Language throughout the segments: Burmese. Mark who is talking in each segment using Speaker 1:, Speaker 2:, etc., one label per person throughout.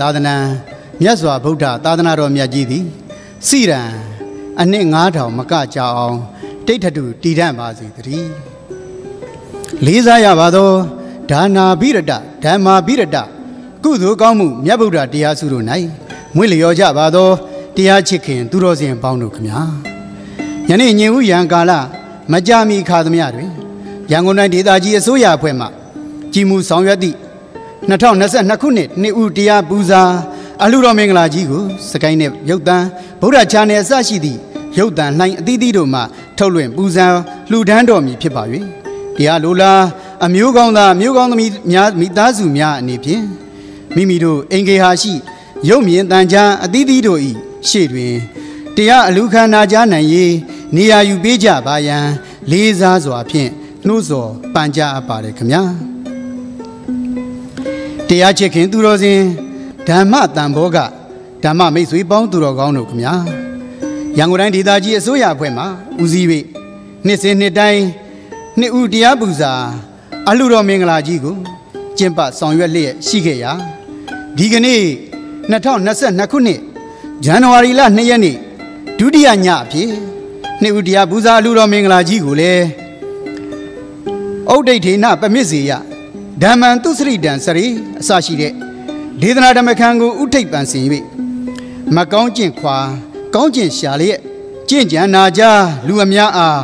Speaker 1: သာသနာမြတ်စွာဘုရားသာသနာတော်မြတ်ကြီးသည်စိရန်အနှစ်9000မကကြအောင်တိဋ္ဌတုတည်တံ့ပါစေတည်းလေးစားရပါသောဒါနာဘိရတဓမ္မာဘိရတကုသိုလ်ကောင်းမှုမြတ်ဗုဒ္ဓတရားစုတို့၌မွေးလျော်ကြပါသောတရားချစ်ခင်သူတော်စင်ပေါင်းတို့ခမညာယနေ့ညင်ဦးရန်ကာလမကြမီခါသမျှတွင်ရန်ကုန်တိုင်းဒေသကြီးအစိုးရအဖွဲ့မှကြီးမှုဆောင်ရွက်သည့် 2022ခုနှစ်နှစ်ဦးတရားပူဇာအလှတော်မင်္ဂလာကြီးကိုစကိုင်းနဲ့ရုပ်တံဗုဒ္ဓချာနယ်အစရှိသည့်ရုပ်တံလှိုင်းအသီးသီးတို့မှထုတ်လွှင့်ပူဇံလှူဒန်းတော်မူဖြစ်ပါ၍တရားလိုလားအမျိုးကောင်းသားမျိုးကောင်းသမီးများမိသားစုများအနေဖြင့်မိမိတို့အင်္ဂေဟာရှိရုပ်မြင်တန်ကြားအသီးသီးတို့၏ရှေ့တွင်တရားအလူခန္ဓာကြားနိုင်ရေးနေရာယူပေးကြပါရန်လေးစားစွာဖြင့်နှိုးဆော်ပန်ကြားအပ်ပါတယ်ခမညာ တရားချစ်ခင်သူတော်စင်ဓမ္မတန်ဘောကဓမ္မမိတ်ဆွေပေါင်းသူတော်ကောင်းတို့ခမညာရန်ကုန်တိုင်းဒေသကြီးအစိုးရအဖွဲ့မှဦးစီး၍နှစ်စဉ်နှစ်တိုင်းနှစ်ဦးတရားပူဇာအလှတော်မင်္ဂလာကြီးကိုကျင့်ပဆောင်ရွက်လျက်ရှိခဲ့ရာဒီကနေ့2022ခုနှစ်ဇန်နဝါရီလ2ရက်နေ့ဒုတိယညအဖြစ်နှစ်ဦးတရားပူဇာအလှတော်မင်္ဂလာကြီးကိုလည်းဩဒိဋ္ဌိနပမစ္စေယ ဓမ္မံသူစရိတံစရိအစရှိတဲ့ဒေသနာဓမ္မခံကိုဥထိပ်ပန်ဆင်၍မကောင်းကျင့်ခွာ ကောင်းကျင့်ရှာလျက်ကျင့်ကြံနာကြလူအများအား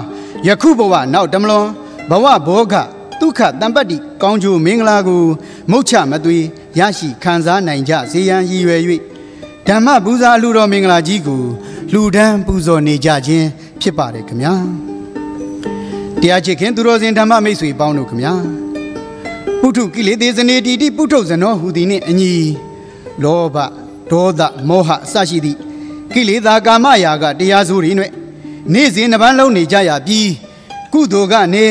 Speaker 1: ယခုဘဝနောက်တမလွန်ဘဝဘောဂဒုက္ခတံပတ္တိကောင်းကျိုးမင်္ဂလာကို မုတ်ချမသွေရရှိခံစားနိုင်ကြစေရန်ရည်ရွယ်၍ဓမ္မပူဇာအလှတော်မင်္ဂလာကြီးကိုလှူဒန်းပူဇော်နေကြခြင်းဖြစ်ပါတယ်ခင်ဗျာတရားချစ်ခင်သူတော်စင်ဓမ္မမိတ်ဆွေပေါင်းတို့ခင်ဗျာ ပုထုကိလေသေဇနေတီတိပုထုဇနောဟူသည်နှင့်အညီလောဘဒေါသမောဟအစရှိသည့်ကိလေသာကာမရာဂတရားစိုးတွေနဲ့နေ့စဉ်နှပန်းလုံးနေကြရပြီးကုသိုလ်ကနေ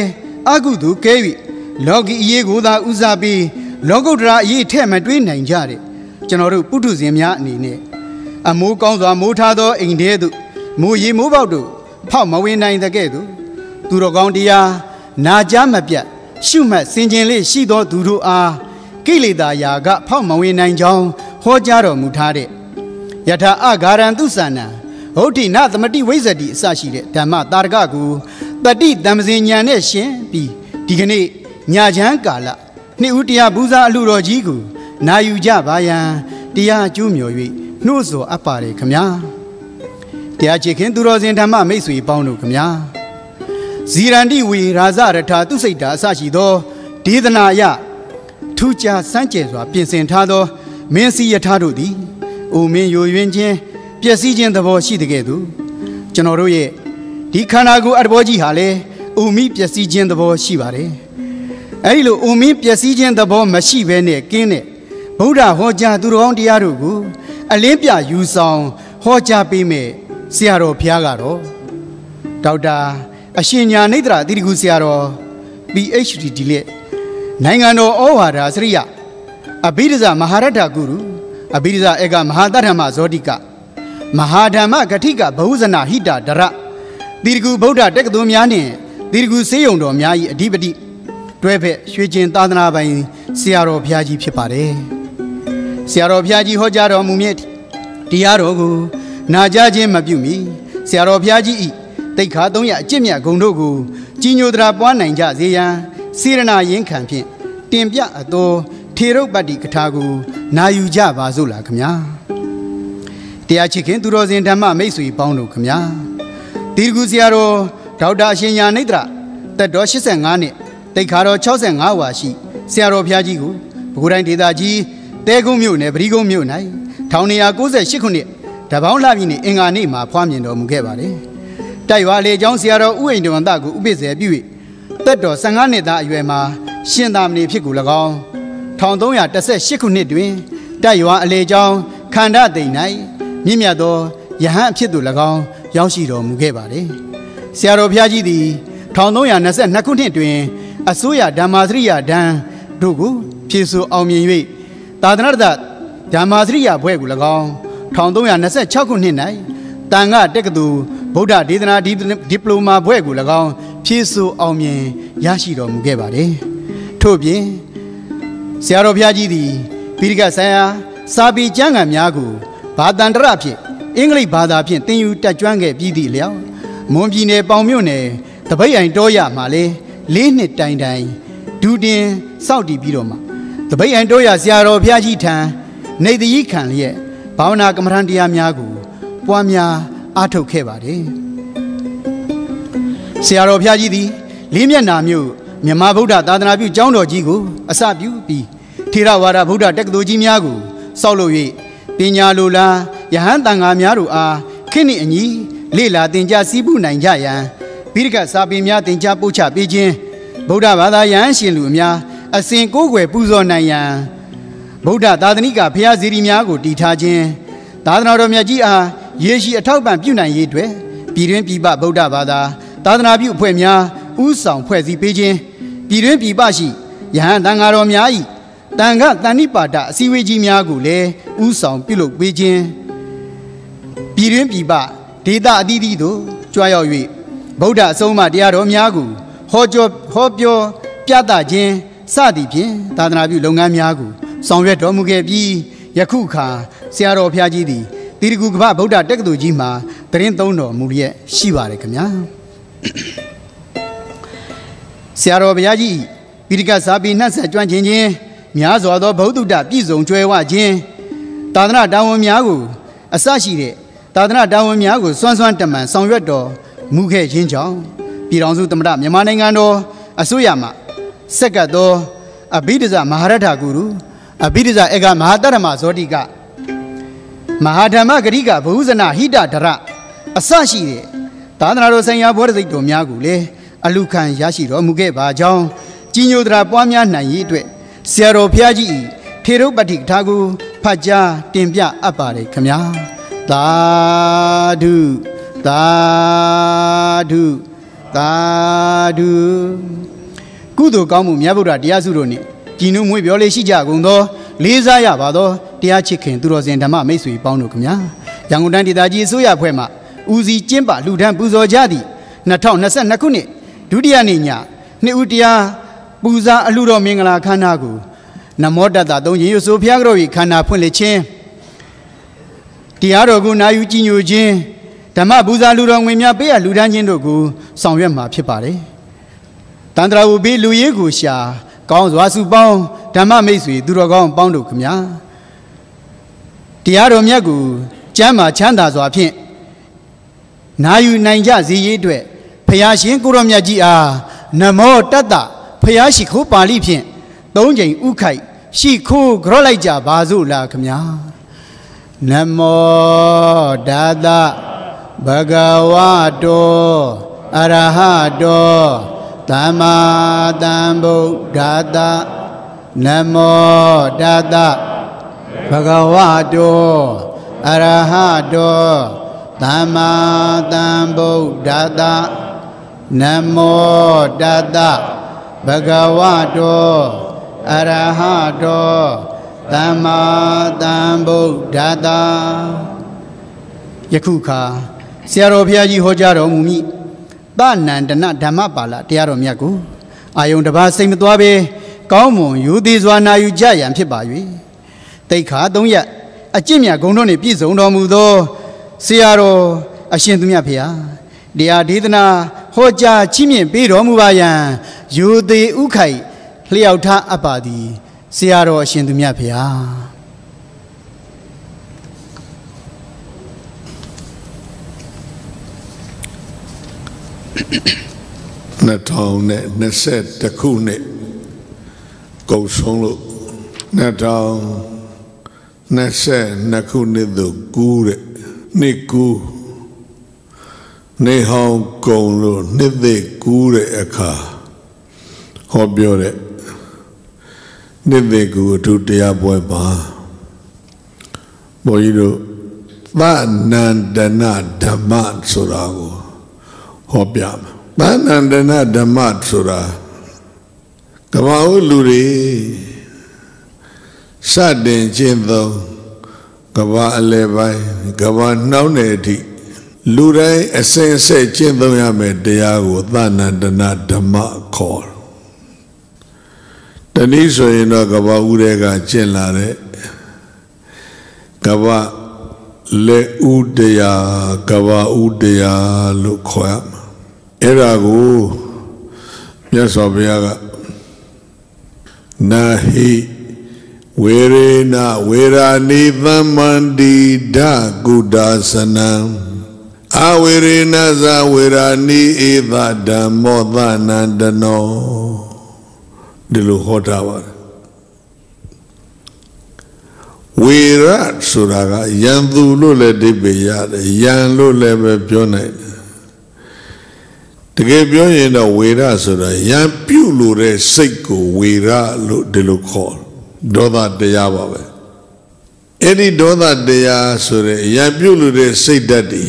Speaker 1: အကုသိုလ်ကဲ၍လောကီအရေးကိုသာဦးစားပြီးလောကုတ္တရာအရေးထဲ့မတွေးနိုင်ကြတဲ့ကျွန်တော်တို့ပုထုဇဉ်များအနေနဲ့အမိုးကောင်းစွာမိုးထားသောအိမ်ထဲသို့မိုးရီမိုးပေါက်တို့ဖောက်မဝင်နိုင်တဲ့ကဲ့သို့သူတော်ကောင်းတရားနာကြားမပြတ် ရှုမှတ်စင်ကြင်လေးရှိသောသူတို့အားကိလေသာယာက ဖောက်မဝင်နိုင်ကြောင်းဟောကြားတော်မူထားတဲ့ယထာအဂါရံသူစန္နံဟောဋ္ဌိနသမတိဝိဇ္ဇတိအစရှိတဲ့ဓမ္မတာရကကိုတတိတမ္ပဇင်ညာနဲ့ရှင်ပြီးဒီကနေ့ညာချမ်းကာလနှစ်ဦးတရားဘူးစားအလှတော်ကြီးကိုနာယူကြပါယံတရားအကျိုးမြော်၍နှိုးဆော်အပ်ပါတယ်ခမညာတရားချေခင်သူတော်စင်ဓမ္မမိတ်ဆွေပေါင်းတို့ခမညာ ဇီရန္တိဝေရာဇရထာသူစိတ်တာအစရှိသောဒေသနာယထူးခြားစမ်းကြယ်စွာပြင်ဆင်ထားသောမင်းစီယထာတို့သည်အိုမင်းယိုယွင်းခြင်းပျက်စီးခြင်းသဘောရှိတဲ့ကဲ့သို့ကျွန်တော်တို့ရဲ့ဒီခန္ဓာကိုယ်အတဘောကြီးဟာလေအိုမီပျက်စီးခြင်းသဘောရှိပါတယ်အဲဒီလိုအိုမီပျက်စီးခြင်းသဘောမရှိဘဲနဲ့ကင်းတဲ့ဗုဒ္ဓဟောကြားသူတော်ကောင်းတရားတို့ကိုအလင်းပြယူဆောင်ဟောကြားပေးမယ်ဆရာတော်ဘုရားကတော့ဒေါက်တာ အရှင်ညာနေတရာတိတိကူဆရာတော် PhD ဒီလက်နိုင်ငံတော်ဩဝါဒစရိယအဘိဓဇမဟာရတ္တဂုရုအဘိဓဇဧကမဟာတ္ထမဇောတိကမဟာဓမ္မဂတိကဘဟုဇနာဟိတဒရတိတိကူဗုဒ္ဓတက္ကသိုလ်များနှင့်တိတိကူစေယုံတော်များ၏အဓိပတိတွဲဖက်ရွှေကျင်သာသနာပိုင်ဆရာတော်ဘုရားကြီးဖြစ်ပါတယ်ဆရာတော်ဘုရားကြီးဟောကြားတော်မူမြဲတရားတော်ကိုနာကြားခြင်းမပြုမီဆရာတော်ဘုရားကြီး၏ တိတ်ခါ300အကျင့်မြတ်ဂုံတို့ကိုကြီးညိုတရာပွားနိုင်ကြစေရန်စေရနာရင်ခံဖြင့်တင်ပြအတော်ထေရုပ်ပတ္တိကထာကိုနာယူကြပါစို့လားခမညာတရားချစ်ခင်သူတော်စင်ဓမ္မမိတ်ဆွေပေါင်းတို့ခမညာဒီကူဆရာတော်ဒေါက်တာရှင်ညာနိဒရာတက်တော်85နှစ်တိတ်ခါတော်65ဝါရှိဆရာတော်ဘုရားကြီးကိုဘုရားတိုင်းဒေသကြီးတဲကုန်းမြို့နယ်ပရိကုန်းမြို့၌1998ခုနှစ်တပေါင်းလှပြည်နေအင်္ဂါနေ့မှာဖွားမြင်တော်မူခဲ့ပါတယ် တိုက်ရွာလေကျောင်းဆရာတော်ဥအိမ်တော်တကိုဥပိ္ပဇေပြု၍တက်တော်15နှစ်သားအရွယ်မှာရှင်သာမဏေဖြစ်ကူ၎င်း1318ခုနှစ်တွင်တိုက်ရွာအလေကျောင်းခန္ဓာသိမ့်၌မြင့်မြတ်သောယဟန်အဖြစ်သို့၎င်းရောက်ရှိတော်မူခဲ့ပါတယ်ဆရာတော်ဘုရားကြီးသည်1322ခုနှစ်တွင်အစိုးရဓမ္မာသရိယဒံတို့ကိုဖြည့်ဆို့အောင်မြင်၍သာသနာ့ဓမ္မာသရိယဘွဲ့ကို၎င်း1326ခုနှစ်၌တန်ခတက္ကသိုလ် ဗုဒ္ဓဒေသနာဒီပလိုမာဘွဲ့ကို၎င်းဖြည့်ဆို့အောင်မြင်ရရှိတော်မူခဲ့ပါတယ်ထို့ပြင်ဆရာတော်ဘုရားကြီးသည်ပိရိကဆိုင်ရာစာပေကျမ်းဂန်များကိုဘာတန္တရဖြင့်အင်္ဂလိပ်ဘာသာဖြင့်သင်ယူတက်ကြွခဲ့ပြီးသည့်လျောက်မွန်ပြည်နယ်ပေါင်မြို့နယ်တပိတ်အိုင်တောရမှာလေလေးနှစ်တိုင်တိုင်ဒူတင်စောက်တည်ပြီးတော့မှတပိတ်အိုင်တောရဆရာတော်ဘုရားကြီးထံနေတည်ခံလျက်ဘာဝနာကမ္မထံတရားများကိုပွားများ အားထုတ်ခဲ့ပါတယ်ဆရာတော်ဘုရားကြီးသည်လေးမျက်နာမြို့မြန်မာဗုဒ္ဓသာသနာပြုကျောင်းတော်ကြီးကိုအစပြုပြီးထေရဝါဒဗုဒ္ဓတက္ကသိုလ်ကြီးများကိုစောက်လုပ်၍ပညာလိုလားယဟန်တန်ဃာများတို့အားခေတ်နှင့်အညီလေ့လာသင်ကြားစည်းပူနိုင်ကြရန်ဘိရကစာပေများသင်ကြားပို့ချပေးခြင်းဗုဒ္ဓဘာသာယဟန်ရှင်လူအများအစဉ်ကိုးကွယ်ပူဇော်နိုင်ရန်ဗုဒ္ဓသာသနိကဘုရားဇီရီများကိုတည်ထားခြင်းသာသနာတော်မြတ်ကြီးအား ရေရှိအထောက်ပံ့ပြုနိုင်ရေးအတွက်ပြည်တွင်းပြည်ပဗုဒ္ဓဘာသာသာသနာပြုအဖွဲ့များဥဆောင်ဖွဲ့စည်းပေးခြင်းပြည်တွင်းပြည်ပရှိယဟန်တန်ဃာတော်များ၏တန်ခတန်နိပါဒအစည်းအဝေးကြီးများကိုလည်းဥဆောင်ပြုလုပ်ပေးခြင်းပြည်တွင်းပြည်ပဒေသအသီးသီးသို့ကြွားရောက်၍ဗုဒ္ဓအဆုံးအမတရားတော်များကိုဟောကြောဟောပြောပြသခြင်းစသည်ဖြင့်သာသနာပြုလုပ်ငန်းများကိုဆောင်ရွက်တော်မူခဲ့ပြီးယခုခါဆရာတော်ဘုရားကြီးသည် တိရကုကပဗုဒ္ဓတက္ကသိုလ်ကြီးမှာတရင်သုံးတော်မူလျက်ရှိပါတယ်ခင်ဗျာဆရာတော်ဘုရားကြီးပိဋကစာပေနှက်ဆက်ကျွမ်းခြင်းချင်းများစွာသောဗုဒ္ဓတပြည့်စုံကျွဲဝခြင်းသာသနာတာဝန်များကိုအစရှိတဲ့သာသနာတာဝန်များကိုစွမ်းစွမ်းတမန်ဆောင်ရွက်တော်မူခဲ့ခြင်းကြောင့်ပြည်တော်စုသမ္မတမြန်မာနိုင်ငံတော်အစိုးရမှစက္ကတ်သောအဘိဓဇမဟာရထဂုရုအဘိဓဇဧကမဟာတရမဇောတိက မဟာဓမ္မဂရိကဘုဇနာဟိတဒရအစရှိတဲ့သာသနာတော်ဆိုင်ရာဘောဓစိတ်တော်များကိုလည်းအလူခံရရှိတော်မူခဲ့ပါကြောင်းကြီးညိုတရာပွားများနိုင်ရေးအတွက်ဆရာတော်ဘုရားကြီးထေရုပတ္တိထာကိုဖတ်ကြားတင်ပြအပ်ပါတယ်ခမညာသာဓုသာဓုသာဓုကုသိုလ်ကောင်းမှုမြတ်ဗုဒ္ဓတရားစုတို့နှင့်ကြည်နုမွေးပြောလေးရှိကြကုန်သော လေးစားရပါသောတရားချစ်ခင်သူတော်စင်ဓမ္မမိတ်ဆွေပေါင်းတို့ခမညာရန်ကုန်တိုင်းဒေသကြီးအစိုးရဖွဲ့မှဦးစီးကျင်းပလူထမ်းပူဇော်ကြသည့်2022ခုနှစ်ဒုတိယနေ့ညနှစ်ဦးတရားပူဇာအလှတော်မင်္ဂလာခန္ဓာကိုနမောတတ္တသုံးရင်ရဆိုဖျားကြော၏ခန္ဓာဖွင့်လှစ်ခြင်းတရားတော်ကိုနာယူကြည်ညိုခြင်းဓမ္မပူဇာလူတော်ငွေများပေးရလူဒန်းခြင်းတို့ကိုဆောင်ရွက်မှာဖြစ်ပါတယ်တန္တရာဝဘေးလူရေးကိုရှာကောင်းစွာစုပေါင်း ဓမ္မမိတ်ဆွေသူတော်ကောင်းပေါင်းတို့ခမညာတရားတော်မြတ်ကိုကျမ်းမာချမ်းသာစွာဖြင့်နာယူနိုင်ကြစေရေးအတွက်ဖယားရှင်ကိုရောမြတ်ကြီးအားနမောတတ္တဖယားရှိခိုးပါဠိဖြင့်သုံးချိန်ဥခိုက်ရှိခိုးကြော့လိုက်ကြပါစို့လားခမညာနမောတတ္တဘဂဝတောအရဟတောသမ္မာသမ္ဗုဒ္ဓတ္တ နမောတတ္တဘဂဝတောအရဟတောသမ္မာသမ္ဗုဒ္ဓတ္တနမောတတ္တဘဂဝတောအရဟတောသမ္မာသမ္ဗုဒ္ဓတ္တယခုခါဆရာတော်ဘုရားကြီးဟောကြားတော်မူမိသနန္တနဓမ္မပါဠတရားတော်မြတ်ကိုအာယုန်တပါစိတ်မသွားပဲ ကောင်းမွန်ယူသေးစွာနာယူကြရန်ဖြစ်ပါ၍တိတ်ခါသုံးရက်အကျင့်မြတ်ဂုံတို့နှင့်ပြည့်စုံတော်မူသောဆရာတော်အရှင်သူမြတ်ဖေဟာတရားဒေသနာဟောကြားချီးမြှင့်ပေးတော်မူပါယံယူသေးဥခိုက်လျှောက်ထားအပ်ပါသည်ဆရာတော်အရှင်သူမြတ်ဖေဟာ
Speaker 2: 2021ခုနှစ် ကုန်ဆုံးလို့2022ခုနှစ်သို့ကူးတဲ့နှစ်ကူးနေဟောင်းကုန်လို့နှစ်သိကူးတဲ့အခါဟောပြောတဲ့နှစ်သိကူအထူးတရားပွဲပါဘုန်းကြီးတို့သနန္တနာဓမ္မဆိုတာကိုဟောပြမယ်သနန္တနာဓမ္မဆိုတာ ကမ္ဘာဦးလူတွေစတင်ခြင်းသောကဘာအလဲပိုင်းကဘာနှောင်းတဲ့အထိလူတိုင်းအစင်အဆက်ကျင့်သုံးရမယ်တရားကိုသနန္တနာဓမ္မခေါ်ဒတနည်းဆိုရင်တော့ကဘာဦးတွေကကျင့်လာတဲ့ကဘာလက်ဦးတရားကဘာဦးတရားလို့ခေါ်ရမှာအဲ့ဒါကိုမြတ်စွာဘုရားက နာဟိဝေရေနဝေရာနိသမ္မန္တိဓကုဒါစနံအဝေရေနဇဝေရာနိဧသဓမ္မောသနန္တနောဒီလိုဟောတာပါတယ်ဝေရဆိုတာကယံသူလို့လည်းအဓိပ္ပာယ်ရတယ်ယံလို့လည်းပဲပြောနိုင်တယ် တကယ်ပြောရင်တော့ဝေရဆိုတာယံပြုတ်လို့တဲ့စိတ်ကိုဝေရလို့ဒီလိုခေါ်ဒေါသတရားပါပဲအဲ့ဒီဒေါသတရားဆိုတဲ့ယံပြုတ်လို့တဲ့စိတ်ဓာတ်တွေ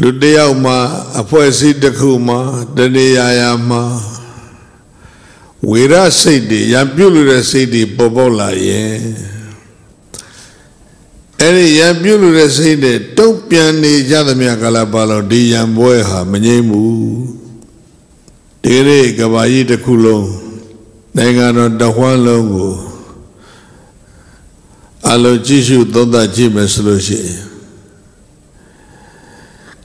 Speaker 2: လူတယောက်မှာအဖွဲ့အစည်းတစ်ခုမှာတဏှာယာမှာဝေရစိတ်တွေရံပြုတ်လို့တဲ့စိတ်တွေပေါ်ပေါက်လာရင် အဲ့ဒီရံပြုတ်လို့တဲ့စိတ်တွေတုတ်ပြန်နေကြသမျှကာလပါလို့ဒီရံပွဲဟာမငြိမ့်ဘူးဒီနေ့ကဘာကြီးတစ်ခုလုံးနိုင်ငံတော်တဝှမ်းလုံးကိုအလိုကြည့်ရှုသုံးသပ်ကြည့်မယ်ဆိုလို့ရှိရင်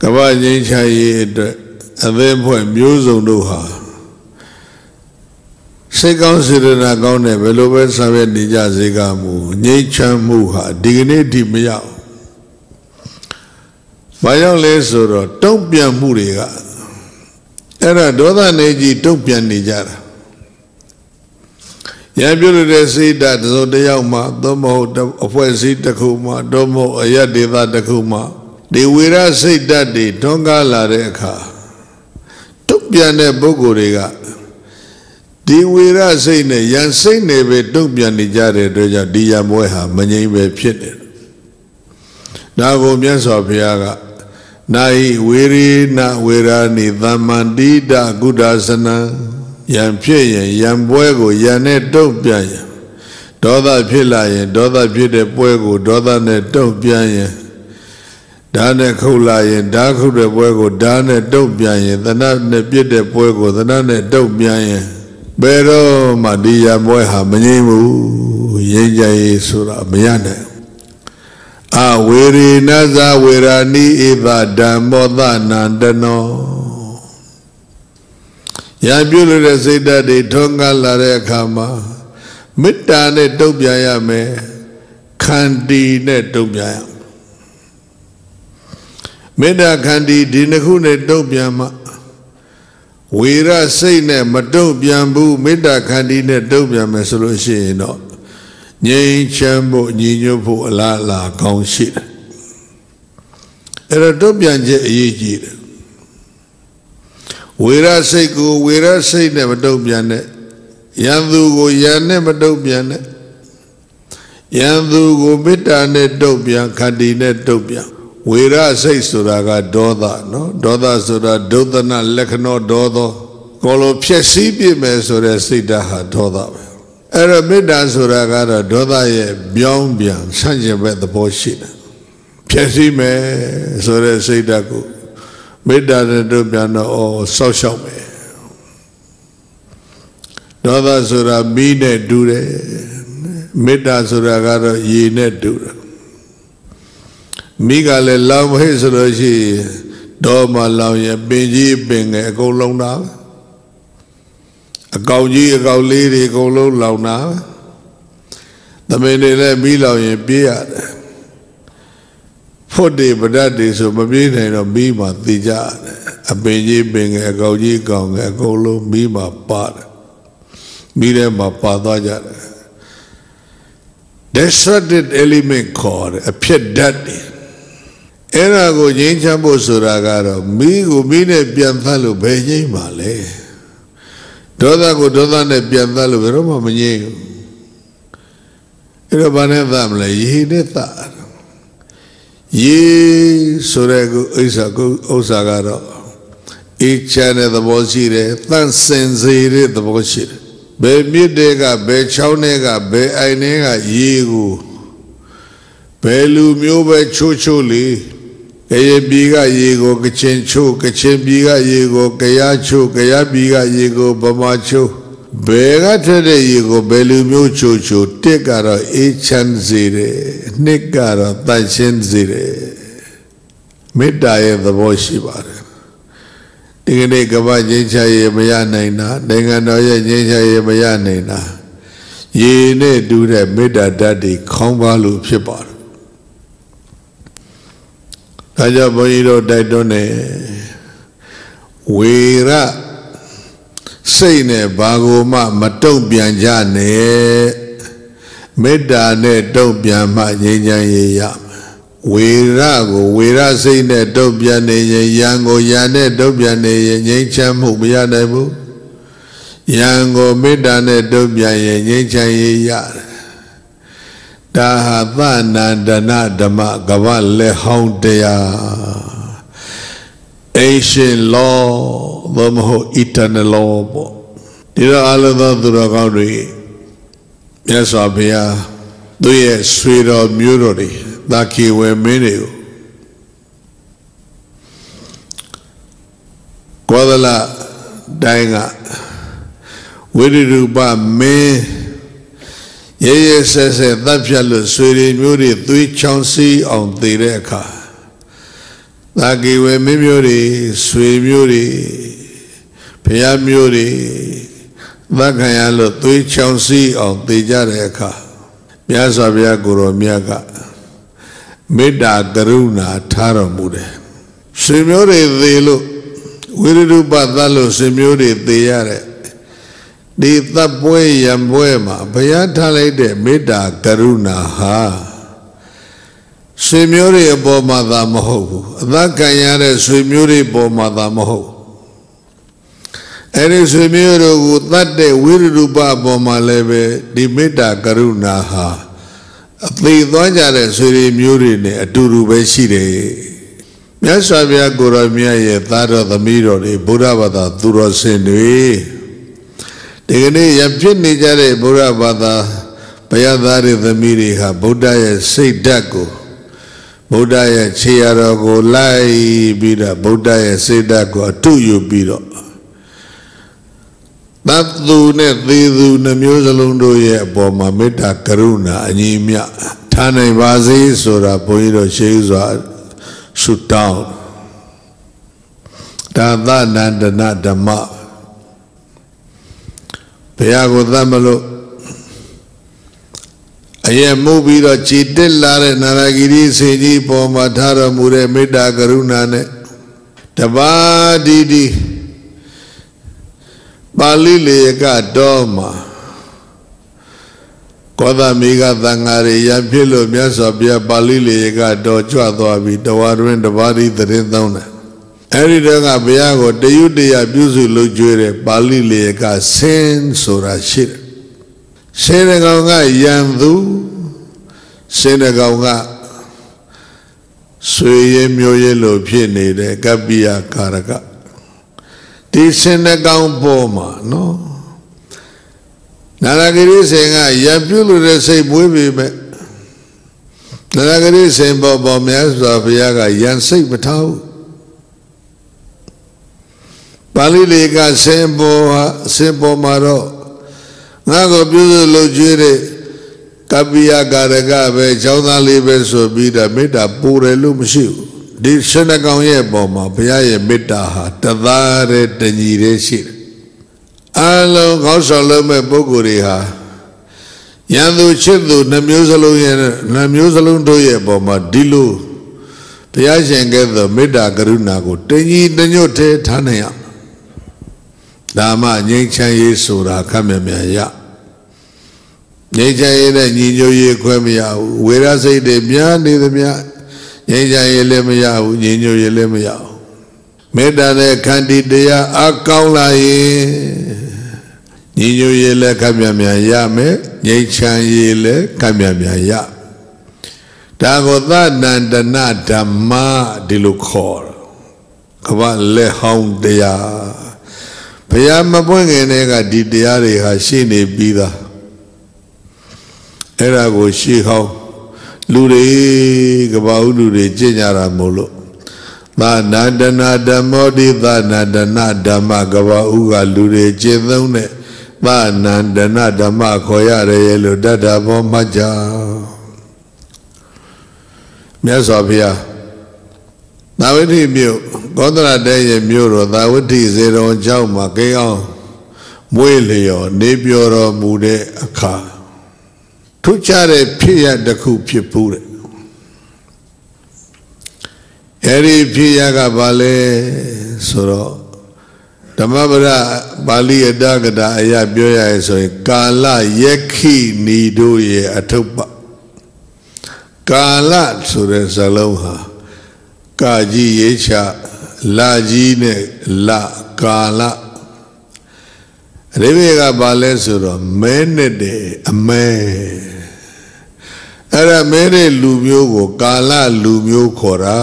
Speaker 2: ကမ္ဘာငြိမ်းချမ်းရေးအတွက်အသင်းဖွဲ့မျိုးစုံတို့ဟာ စိတ်ကောင်းစေတနာကောင်းတဲ့ဘယ်လိုပဲဆောင်ရွက်နေကြစေကမူငြိမ်းချမ်းမှုဟာဒီကနေ့ဒီမရောက်ဘာကြောင့်လဲဆိုတော့တုံ့ပြန်မှုတွေကအဲ့ဒါဒေါသနေကြီးတုံ့ပြန်နေကြတာရံပြုလို့တဲ့စိတ်ဓာတ်သုံးတယောက်မှသို့မဟုတ်အဖွဲ့အစည်းတစ်ခုမှတော့မဟုတ်အယတ်ဒေသတစ်ခုမှဒီဝေရစိတ်ဓာတ်တွေတွန်းကားလာတဲ့အခါတုံ့ပြန်တဲ့ပုဂ္ဂိုလ်တွေက ဒီဝေရစိတ်နဲ့ယံစိတ်နဲ့ပဲတုံ့ပြန်နေကြတဲ့အတွက်ကြောင့်ဒီယံပွဲဟာမငြိမ့်ပဲဖြစ်တယ်။ဒါကိုမြတ်စွာဘုရားကနာဟိဝေရေနဝေရာနိသမ္မန္တိတကုဒသနံယံဖြစ်ရင်ယံပွဲကိုယံနဲ့တုံ့ပြန်ရင်ဒေါသဖြစ်လာရင်ဒေါသဖြစ်တဲ့ပွဲကိုဒေါသနဲ့တုံ့ပြန်ရင်ဓာတ်နဲ့ခုတ်လာရင်ဓာတ်ခုတ်တဲ့ပွဲကိုဓာတ်နဲ့တုံ့ပြန်ရင်သနတ်နဲ့ပြစ်တဲ့ပွဲကိုသနတ်နဲ့တုံ့ပြန်ရင် ဘယ်တော့မှဒီရပွဲဟာမငြိမ့်ဘူးရင်းကြရေးဆိုတာမရနိုင်အဝေရေနဇဝေရာနိဧသဓမ္မောသနန္တနောရပြုလို့တဲ့စိတ်ဓာတ်တွေထွန်းကားလာတဲ့အခါမှာမေတ္တာနဲ့တုံ့ပြန်ရမယ်ခန္တီနဲ့တုံ့ပြန်ရမယ်မေတ္တာခန္တီဒီနှစ်ခုနဲ့တုံ့ပြန်မှ ဝေရစိတ်နဲ့မတုံ့ပြန်ဘူးမေတ္တာခန္တီနဲ့တုံ့ပြန်မယ်ဆိုလို့ရှိရင်တော့ငြိမ်းချမ်းဖို့ညီညွတ်ဖို့အလားအလာကောင်းရှိတယ်အဲ့တော့တုံ့ပြန်ချက်အရေးကြီးတယ်ဝေရစိတ်ကိုဝေရစိတ်နဲ့မတုံ့ပြန်နဲ့ယံသူကိုယံနဲ့မတုံ့ပြန်နဲ့ယံသူကိုမေတ္တာနဲ့တုံ့ပြန်ခန္တီနဲ့တုံ့ပြန် ဝေရစိတ်ဆိုတာကဒေါသနော်ဒေါသဆိုတာဒုသနာလက္ခဏောဒေါသောကိုလိုဖြည့်ဆည်းပြမယ်ဆိုတဲ့စိတ်ဓာတ်ဟာဒေါသပဲအဲ့တော့မေတ္တာဆိုတာကတော့ဒေါသရဲ့ပြောင်းပြန်ဆန့်ကျင်ဘက်သဘောရှိတယ်ဖြည့်ဆည်းမယ်ဆိုတဲ့စိတ်ဓာတ်ကိုမေတ္တာနဲ့တို့ပြန်တော့အော်ဆောက်ရှောက်မယ်ဒေါသဆိုတာမီးနဲ့တူတယ်မေတ္တာဆိုတာကတော့ရေနဲ့တူတယ် မိကလည်းလောင်မေဆိုလို့ရှိရင်တော့မှလောင်ရင်ပင်ကြီးပင်ငယ်အကုန်လုံးတာအကောင်ကြီးအကောင်လေးတွေအကုန်လုံးလောင်တာသမင်တွေလည်းမိလောင်ရင်ပြေးရတယ်ဖို့တွေပဒတ်တွေဆိုမပြေးနိုင်တော့မိမှသိကြတယ်အပင်ကြီးပင်ငယ်အကောင်ကြီးအကောင်ငယ်အကုန်လုံးမိမှပါတယ်မိထဲမှာပါသွားကြတယ် destructive element ခေါ်တယ်အဖြစ်ဓာတ်တွေ အဲ့ဒါကိုငြိမ်းချမ်းဖို့ဆိုတာကတော့မိကိုမိနဲ့ပြန်သတ်လို့ဘယ်ငြိမ်းပါလဲဒေါသကိုဒေါသနဲ့ပြန်သတ်လို့ဘယ်တော့မှမငြိမ်းဘူးအဲ့တော့ဘာနဲ့သတ်မလဲရေနဲ့သတ်ရေဆိုတဲ့ကိုအိဆာကိုဥစ္စာကတော့အေးချမ်းတဲ့သဘောရှိတယ်တန့်စင်စေတဲ့သဘောရှိတယ်ဘယ်မြစ်တွေကဘယ်ချောင်းတွေကဘယ်အိုင်တွေကရေကိုဘယ်လူမျိုးပဲချိုးချိုးလေး ကရင်ပြည်ကရေကိုကချင်ချို့ကချင်ပြည်ကရေကိုကရားချို့ကရားပြည်ကရေကိုဗမာချို့ဘယ်ကထက်တဲ့ရေကိုဘယ်လူမျိုးချို့ချို့တစ်ကတော့အေးချမ်းစေတယ်နှစ်ကတော့တန့်ရှင်းစေတယ်မေတ္တာရဲ့သဘောရှိပါတယ်ဒီကနေ့ကမ္ဘာငြိမ်းချမ်းရေးမရနိုင်တာနိုင်ငံတော်ရဲ့ငြိမ်းချမ်းရေးမရနိုင်တာရေနဲ့တူတဲ့မေတ္တာဓာတ်တွေခေါင်းပါလို့ဖြစ်ပါတယ် ဒါကြောင့်ဘုန်းကြီးတို့တိုက်တွန်းနေဝေရစိတ်နဲ့ဘာကိုမှ မတုံ့ပြန်ကြနဲ့မေတ္တာနဲ့တုံ့ပြန်မှငြိမ်းချမ်းရေးရဝေရကိုဝေရစိတ်နဲ့တုံ့ပြန်နေရင်ယံကိုယံနဲ့တုံ့ပြန်နေရင်ငြိမ်းချမ်းမှုမရနိုင်ဘူးယံကိုမေတ္တာနဲ့တုံ့ပြန်ရင်ငြိမ်းချမ်းရေးရတယ် ဒါဟာသနန္ဒနာဓမ္မကမ္ဘာလက်ဟောင်းတရား ancient law ဘမဟုတ် eternal law ပေါ့ဒီတော့အလုံးသောသူတော်ကောင်းတွေမြတ်စွာဘုရားသူရဲ့ဆွေတော်မျိုးတော်တွေသာခေဝယ်မင်းတွေကိုကောသလတိုင်းကဝိရိရူပမင်း ရဲရဲဆက်ဆက်တပ်ဖြတ်လို့ဆွေတွေမျိုးတွေသွေးချောင်းစီးအောင်သေတဲ့အခါသာကေဝေမင်းမျိုးတွေဆွေမျိုးတွေဘုရားမျိုးတွေသတ်ခံရလို့သွေးချောင်းစီးအောင်သေကြတဲ့အခါမြတ်စွာဘုရားကိုရောမြတ်ကမေတ္တာကရုဏာထားတော်မူတယ်ဆွေမျိုးတွေသေလို့ဝိရိယပသတ်လို့ဆွေမျိုးတွေသေရတဲ့ ဒီတပ်ပွဲရံပွဲမှာဘုရားထားလိုက်တဲ့မေတ္တာကရုဏာဟာဆွေမျိုးတွေအပေါ်မှာသာမဟုတ်ဘူးအသက်ခံရတဲ့ဆွေမျိုးတွေပေါ်မှာသာမဟုတ်အဲ့ဒီဆွေမျိုးတို့ကိုတတ်တဲ့ဝိရူပအပေါ်မှာလည်းပဲဒီမေတ္တာကရုဏာဟာအသေးသွားကြတဲ့ဆွေတွေမျိုးတွေနဲ့အတူတူပဲရှိတယ်မြတ်စွာဘုရားကိုရောမြတ်ရဲ့သားတော်သမီးတော်တွေဗုဒ္ဓဘာသာသူတော်စင်တွေ ဒီကနေ့ရဖြစ်နေကြတဲ့ဗုဒ္ဓဘာသာဘုရားသားတွေသမီးတွေဟာဗုဒ္ဓရဲ့စိတ်ဓာတ်ကိုဗုဒ္ဓရဲ့ခြေရတော်ကိုလိုက်ပြီးတော့ဗုဒ္ဓရဲ့စိတ်ဓာတ်ကိုအတုယူပြီးတော့သတ္တုနဲ့သေသူနှမျိုးစလုံးတို့ရဲ့အပေါ်မှာမေတ္တာကရုဏာအညီမြထားနိုင်ပါစေဆိုတာဘုန်းကြီးတို့ရှေးစွာဆုတောင်းဒါသနန္ဒနာဓမ္မ ဘုရားကိုသတ်မလို့အယက်မှုပြီးတော့ကြည်တက်လာတဲ့နာရဂိရိစေကြီးပေါ်မှာထားတော်မူတဲ့မေတ္တာကရုဏာနဲ့တပါးဒီဒီပါဠိလေကတော်မှာကောသမီကသံဃာတွေရဖြစ်လို့မြတ်စွာဘုရားပါဠိလေကတော်ကြွသွားပြီးတဝါတွင်တပါးဒီသတင်းသုံးတယ် အဲ့ဒီတော့ကဘုရားကိုတယုတရပြုစုလုပ်ကြွေးတဲ့ပါဠိလေကဆင်းဆိုတာရှိတယ်ဆင်းတဲ့ကောင်ကယံသူဆင်းတဲ့ကောင်ကဆွေရဲမျိုးရဲလို့ဖြစ်နေတဲ့ကပ္ပိယကာရကဒီဆင်းတဲ့ကောင်ပေါ်မှာနော်နာရဂရိစေကရပြုလို့တဲ့စိတ်မွေးပေမဲ့နာရဂရိစေပေါ်ပေါ်မြတ်စွာဘုရားကယံစိတ်မထားဘူး ပါဠိလေကဆင်းပေါ်ဟာဆင်းပေါ်မှာတော့ငါကိုပြုစုလုပ်ကြွေးတဲ့ကပ္ပိယကာရကပဲကျောင်းသားလေးပဲဆိုပြီးတော့မေတ္တာပူတယ်လို့မရှိဘူးဒီရှင်နှကောင်ရဲ့ပုံမှာဘုရားရဲ့မေတ္တာဟာတသားတဲ့တညီတဲ့ရှိတယ်အလုံးခေါင်းဆောင်လုံးမဲ့ပုဂ္ဂိုလ်တွေဟာယံသူချစ်သူနှမျိုးစလုံးရဲ့နှမျိုးစလုံးတို့ရဲ့ပုံမှာဒီလိုဘုရားရှင်ကဲ့သို့မေတ္တာကရုဏာကိုတညီတညွတ်ထဲထားနိုင်ရ ဒါမှငြိမ်းချမ်းရေးဆိုတာခက်မြမြရငြိမ်းချမ်းရေးနဲ့ညီညွတ်ရေးခွဲမရဘူးဝေရစိတ်တွေများနေသမျှငြိမ်းချမ်းရေးလည်းမရဘူးညီညွတ်ရေးလည်းမရဘူးမေတ္တာနဲ့ခန္တီတရားအကောင်းလာရင်ညီညွတ်ရေးလည်းခက်မြမြရမယ်ငြိမ်းချမ်းရေးလည်းခက်မြမြရဒါကိုသနန္တနာဓမ္မဒီလိုခေါ်ကဘာလက်ဟောင်းတရားဘု ရားမပွင့်ခင်တည်းကဒီတရားတွေဟာရှိနေပြီးသားအဲ့ဒါကိုရှေးဟောင်းလူတွေကဘာဦးလူတွေကြင်ကြတာမို့လို့သာနာတနာဓမ္မောတိသာနာတနာဓမ္မကဘာဥကလူတွေကျင့်သုံးတဲ့သာနာတနာဓမ္မခေါ်ရတယ်ရဲ့လို့တတ္တဘောမှတ်ကြမြတ်စွာဘုရား သာဝတိမြို့ကောသရတဲရဲ့မြို့တော်သာဝတိဇေတော်ကျောင်းမှာကိအောင်မွေးလျော်နေပြောတော်မူတဲ့အခါထူးခြားတဲ့ဖြစ်ရတစ်ခုဖြစ်ဘူးတဲ့အဲဒီဖြစ်ရကဘာလဲဆိုတော့ဓမ္မပဒပါဠိအတကတာအရာပြောရရင်ဆိုရင်ကာလယက္ခိနီတို့ရဲ့အထုပ်ပကာလဆိုတဲ့ဇာလုံးဟာ ကာကြီးရေးချလာကြီးနဲ့လကာလအရိဘေကဘာလဲဆိုတော့မဲနဲ့တဲ့အမဲအဲ့ဒါမဲတဲ့လူမျိုးကို ကာလလူမျိုးခေါ်တာ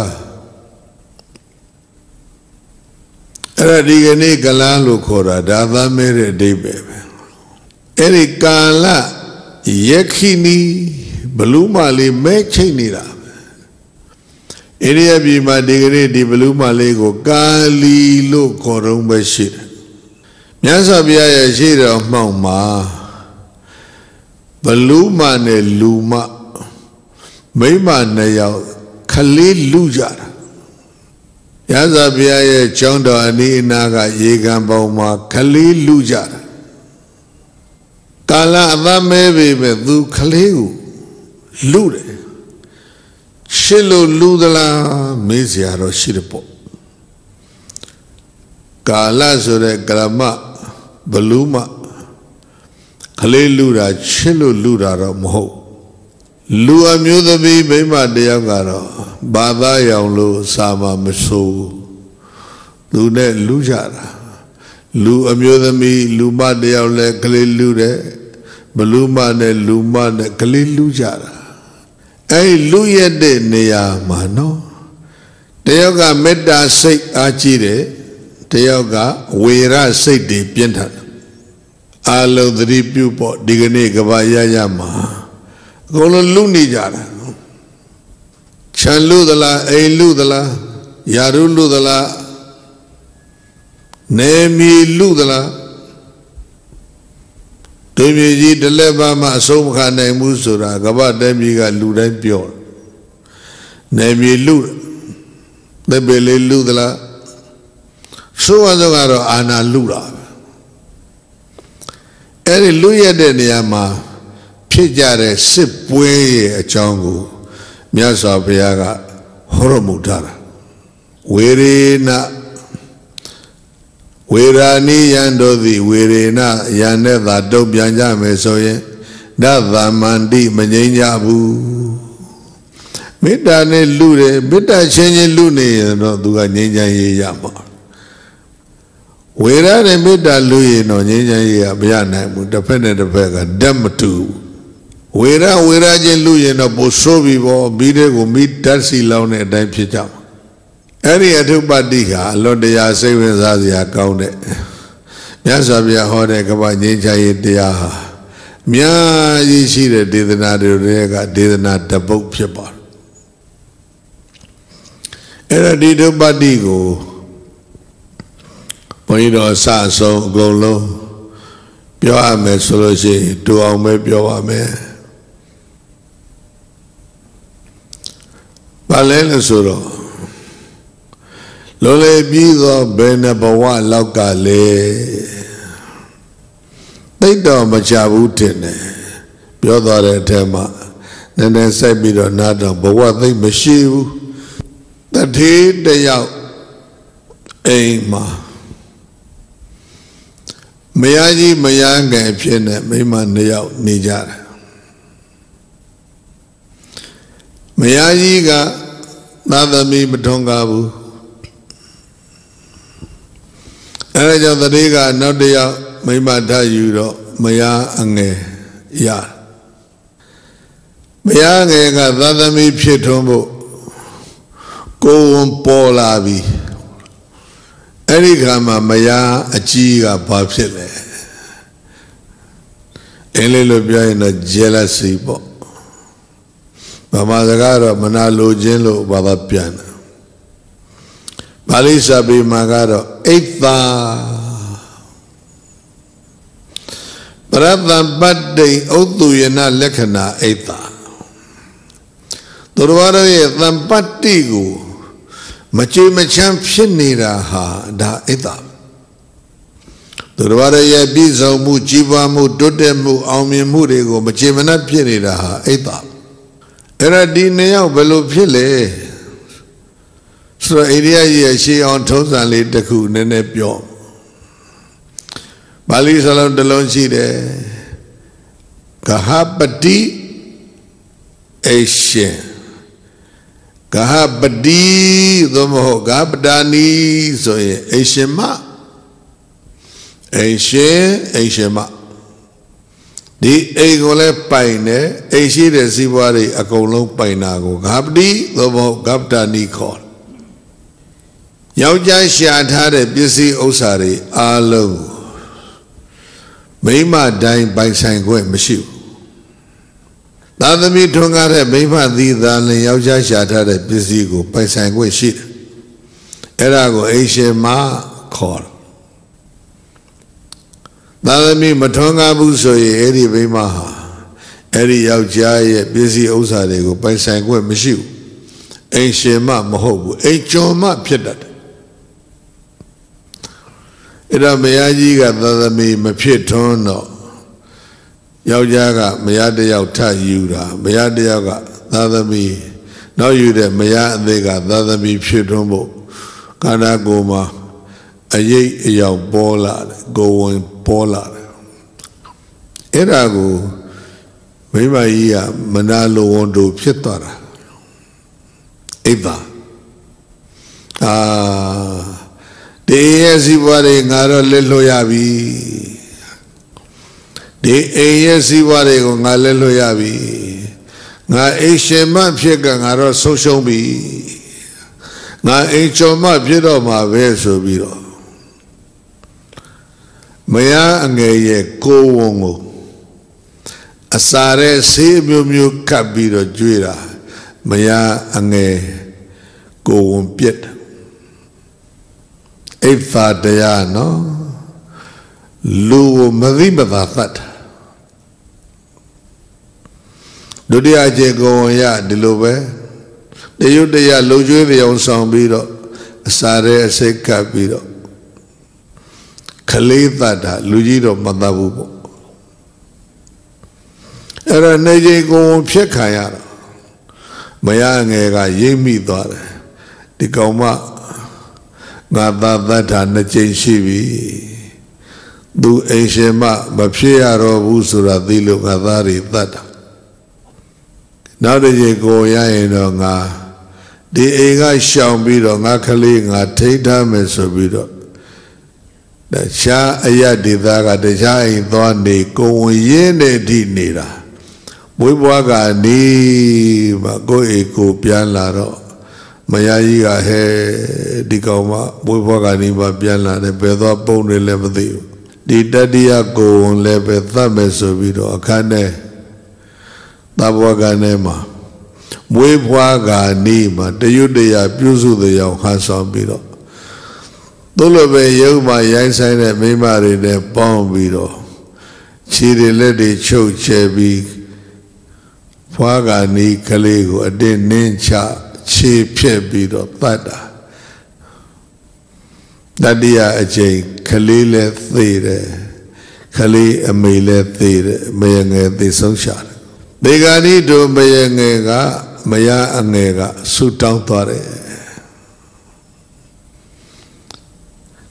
Speaker 2: အဲ့ဒါဒီကနေ့ကလန်းလို့ခေါ်တာဒါသားမဲတဲ့အဓိပ္ပာယ်ပဲအဲ့ဒီကာလယက္ခိနီဘလူးမလေးမဲချိတ်နေတာ အိန္ဒိယပြည်မှာဒီကနေ့ဒီဘလူးမလေးကိုကာလီလို့ခေါ်တော့ပဲရှိတယ်မြတ်စွာဘုရားရဲ့ရှိတော်မှောက်မှာဘလူးမနဲ့လူမမိမနှစ်ယောက်ခလေးလူကြတာရသဘုရားရဲ့ကျောင်းတော်အနီးအနားကရေကန်ပေါင်းမှာခလေးလူကြတာကာလအသမဲပေမဲ့သူခလေးကိုလူတယ် ရှစ်လို့လူသလားမေးစရာတော့ရှိတယ်ပေါ့ကာလဆိုတဲ့ကရမဘလူးမခလေးလူတာချစ်လို့လူတာတော့မဟုတ်လူအမျိုးသမီးမိမတယောက်ကတော့ဘာသာရောင်လို့စာမမဆိုးသူနဲ့လူကြတာလူအမျိုးသမီးလူမတယောက်လဲကလေးလူတယ်ဘလူးမနဲ့လူမနဲ့ကလေးလူကြတာ အဲ့လူရက်တဲ့နေရာမှာနော်တယောက်ကမေတ္တာစိတ်အားကြီးတယ်တယောက်ကဝေရစိတ်တွေပြင်းထန်အာလုံးသတိပြုပေါ့ဒီကနေ့ကဘာရရမှာအကုန်လုံးလူနေကြတာခြံလူသလားအိမ်လူသလားယာရုလူသလားနေမီလူသလား ဒုမြေကြီးတလက်ပါမှအဆုံးမခံနိုင်ဘူးဆိုတာကမ္ဘာတဲမြေကလူတိုင်းပြောတယ်နေမြေလူသက်ပေလေးလူသလားဆိုးဝါးဆုံးကတော့အာနာလူတာပဲအဲ့ဒီလူရတဲ့နေရာမှာဖြစ်ကြတဲ့စစ်ပွဲရဲ့အကြောင်းကိုမြတ်စွာဘုရားကဟောရမူထားတာဝေရေန ဝေရာနိယံတို့သည်ဝေရေနယံနဲ့သာတုံ့ပြန်ကြမယ်ဆိုရင်ဒသမန္တိမငြိမ်းကြဘူးမေတ္တာနဲ့လူတယ်မေတ္တာချင်းချင်းလူနေရင်တော့သူကငြိမ်းချမ်းရေးရမှာဝေရနဲ့မေတ္တာလူရင်တော့ငြိမ်းချမ်းရေးကမရနိုင်ဘူးတစ်ဖက်နဲ့တစ်ဖက်ကဓာတ်မတူဝေရဝေရချင်းလူရင်တော့ပိုဆိုးပြီပေါ့မိတဲ့ကိုမိဓာတ်စီလောင်းတဲ့အတိုင်းဖြစ်ကြမှာ အဲ့ဒီအထုပ္ပတ္တိကအလွန်တရာစိတ်ဝင်စားစရာကောင်းတဲ့မြတ်စွာဘုရားဟောတဲ့ကပ္ပငြိမ်းချမ်းရေးတရားဟာများကြီးရှိတဲ့ဒေသနာတွေကဒေသနာတပုတ်ဖြစ်ပါတယ်အဲ့ဒါဒီထုပ္ပတ္တိကိုဘုန်းကြီးတော်အစအဆုံးအကုန်လုံးပြောရမယ်ဆိုလို့ရှိရင်တူအောင်ပဲပြောပါမယ်ဘာလဲလို့ဆိုတော့ လောလေပြီးသောဘယ်နှဘဝလောက်ကလေသိတော့မချဘူးတင်တယ်ပြောသွားတဲ့အထက်မှာနည်းနည်းစိုက်ပြီးတော့နားတော့ဘဝသိမရှိဘူးတတိတယောက်အိမ်မှာမယားကြီးမယားငယ်ဖြစ်နေမိမနှစ်ယောက်နေကြတယ်မယားကြီးကသာသမီမထွန်းကားဘူး အဲဒါကြောင့်တတိကနောက်တစ်ယောက်မိမထယူတော့မယားအငယ်ရမယားငယ်ကသာသမီဖြစ်ထွန်းဖို့ကိုယ်ဝန်ပေါ်လာပြီအဲ့ဒီခါမှာမယားအကြီးကဘာဖြစ်လဲအင်းလေးလိုပြောရင်တော့ jealousy ပေါ့ဗမာစကားတော့မနာလိုခြင်းလို့ဘာသာပြန်တယ်ပါဠိစာပေမှာကတော့ အိတ်သာပရတံပတ္တိဥတ္တုယနာလက္ခဏာအိတ်သာသူတော်ဘာရဲ့တံပတ္တိကိုမကြည်မချမ်းဖြစ်နေတာဟာဒါအိတ်သာသူတော်ဘာရဲ့ပြည်စုံမှုကြီးပွားမှုတိုးတက်မှုအောင်မြင်မှုတွေကိုမကြည်မနှက်ဖြစ်နေတာဟာအိတ်သာအဲ့ဒါဒီနှစ်ယောက်ဘယ်လိုဖြစ်လဲ ဆိုတော့အိန္ဒိယကြီးရဲ့ရှေးအောင်ထုံးစံလေးတစ်ခုနည်းနည်းပြောပါဠိစလုံးတစ်လုံးရှိတယ်ကဟပတိအေရှင်ကဟပတိသို့မဟုတ်ကပတာနီဆိုရင်အေရှင်မအေရှင်အေရှင်မဒီအိမ်ကိုလည်းပိုင်တယ်အိမ်ရှိတဲ့စီးပွားတွေအကုန်လုံးပိုင်တာကိုဂပတိသို့မဟုတ်ဂပတာနီခေါ် ယောက်ျားရှာထားတဲ့ပစ္စည်းဥစ္စာတွေအားလုံးမိမတိုင်းပိုင်ဆိုင်ခွင့်မရှိဘူးသာသမီထွန်းကားတဲ့မိမသီးသားလည်းယောက်ျားရှာထားတဲ့ပစ္စည်းကိုပိုင်ဆိုင်ခွင့်ရှိတယ်အဲ့ဒါကိုအိရှင်မခေါ်တယ်သာသမီမထွန်းကားဘူးဆိုရင်အဲ့ဒီမိမဟာအဲ့ဒီယောက်ျားရဲ့ပစ္စည်းဥစ္စာတွေကိုပိုင်ဆိုင်ခွင့်မရှိဘူးအိရှင်မမဟုတ်ဘူးအိကျော်မဖြစ်တတ်တယ် အဲ့တော့မယားကြီးကသာသမီမဖြစ်ထွန်းတော့ယောက်ျားကမယားတယောက်ထယူတာမယားတယောက်ကသာသမီနောက်ယူတဲ့မယားအသေးကသာသမီဖြစ်ထွန်းဖို့ကာနာကိုမှာအရေးအယောင်ပေါ်လာတယ်ကိုဝင်ပေါ်လာတယ်အဲ့ဒါကိုမိမကြီးကမနာလိုဝန်တို့ဖြစ်သွားတာအိဒါအာ ဒီရဲ့စီးပွားတွေငါတော့လက်လွတ်ရပြီဒီအိမ်ရဲ့စီးပွားတွေကိုငါလက်လွတ်ရပြီငါအိမ်ရှင်မဖြစ်ကငါတော့ဆုံးရှုံးပြီငါအိမ်ကျော်မဖြစ်တော့မှာပဲဆိုပြီးတော့မယားအငယ်ရဲ့ကိုယ်ဝန်ကိုအစာရဲဆေးမျိုးမျိုးကပ်ပြီးတော့ကြွေးတာမယားအငယ်ကိုယ်ဝန်ပြက်တယ် အိဖာတရားနော်လူကိုမသိမသာသတ်တာဒုတိယခြေကိုဝန်ရဒီလိုပဲတရုတ်တရားလုံကျွေးပြောင်ဆောင်ပြီးတော့အစာရဲအစိတ်ကပ်ပြီးတော့ခလေးသတ်တာလူကြီးတော့မသတ်ဘူးပေါ့အဲ့တော့နေကြီးကိုဝန်ဖြစ်ခံရတော့မရငယ်ကရိပ်မိသွားတယ်ဒီကောင်မ ငါသာသတ္ထာနှစ်ကြိမ်ရှိပြီသူအိမ်ရှင်မမဖြစ်ရတော့ဘူးဆိုတာသိလို့ငါသားတွေသတ်တာနောက်တစ်ကြိမ်ကိုရရင်တော့ငါဒီအိမ်ကရှောင်ပြီးတော့ငါကလေးငါထိတ်ထားမယ်ဆိုပြီးတော့တခြားအယတ်ဒေသကတခြားအိမ်သွားနေကိုဝင်ရင်းတဲ့အထိနေတာမွေးဘွားကနေမှကိုယ့်အိမ်ကိုပြန်လာတော့ မယားကြီးကဟဲဒီကောင်မမွေးဘွားကနေမှပြန်လာတယ်ဘယ်သွားပုံနေလဲမသိဘူးဒီတတိယကိုဝင်လည်းပဲသတ်မယ်ဆိုပြီးတော့အခန်းထဲသဘွားကနေမှာမွေးဘွားကနေမှတရွတ်တရပြုစုတဲ့ရောက်ခါဆောင်ပြီးတော့သို့လိုပဲရုပ်မှရိုင်းဆိုင်တဲ့မိမတွေနဲ့ပေါင်းပြီးတော့ခြေတွေလက်တွေချုပ်ချယ်ပြီးဖွားကနီးကလေးကိုအတင်းနင်းချ ခြေဖြက်ပြီးတော့တတ်တာတတိယအချိန်ကလေးလည်းသေးတယ်ကလေးအမေလည်းသေးတယ်မယငယ်သေဆုံးရှာတယ်ဒေဂာနီတို့မယငယ်ကမယအငယ်ကဆူတောင်းသွားတယ်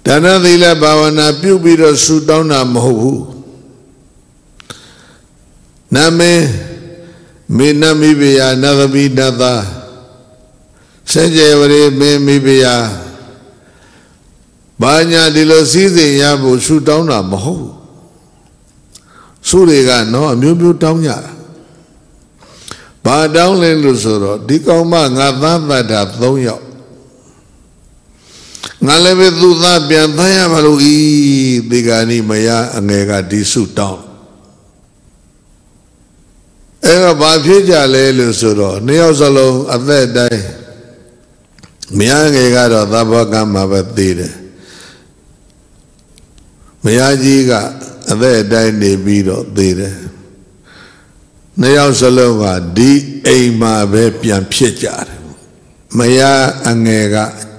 Speaker 2: ဒါနသီလဘာဝနာပြုပြီးတော့ဆူတောင်းတာမဟုတ်ဘူးနာမေမေနမိဘယနသမိနသာ စေကျေဝရေမေမိဘယဘာညာဒီလိုစည်းစိမ်ရဖို့ဆူတောင်းတာမဟုတ်ဘူးစုတွေကနော်အမျိုးမျိုးတောင်းကြတာဘာတောင်းလဲလို့ဆိုတော့ဒီကောင်မငါသားတတ်တာ၃ယောက်ငါလည်းပဲသူသားပြန်သမ်းရပါလို့ဤဒီကနေ့မရအငယ်ကဒီစုတောင်းအဲ့တော့ဘာဖြစ်ကြလဲလို့ဆိုတော့နှစ်ယောက်စလုံးအသက်တိုင်း မယားငယ်ကတော့သဘောကမှာပဲသေးတယ်မယားကြီးကအသက်အတိုင်းနေပြီးတော့သေးတယ်နှစ်ယောက်စလုံးကဒီအိမ်မှာပဲပြန်ဖြစ်ကြတယ်မယားအငယ်က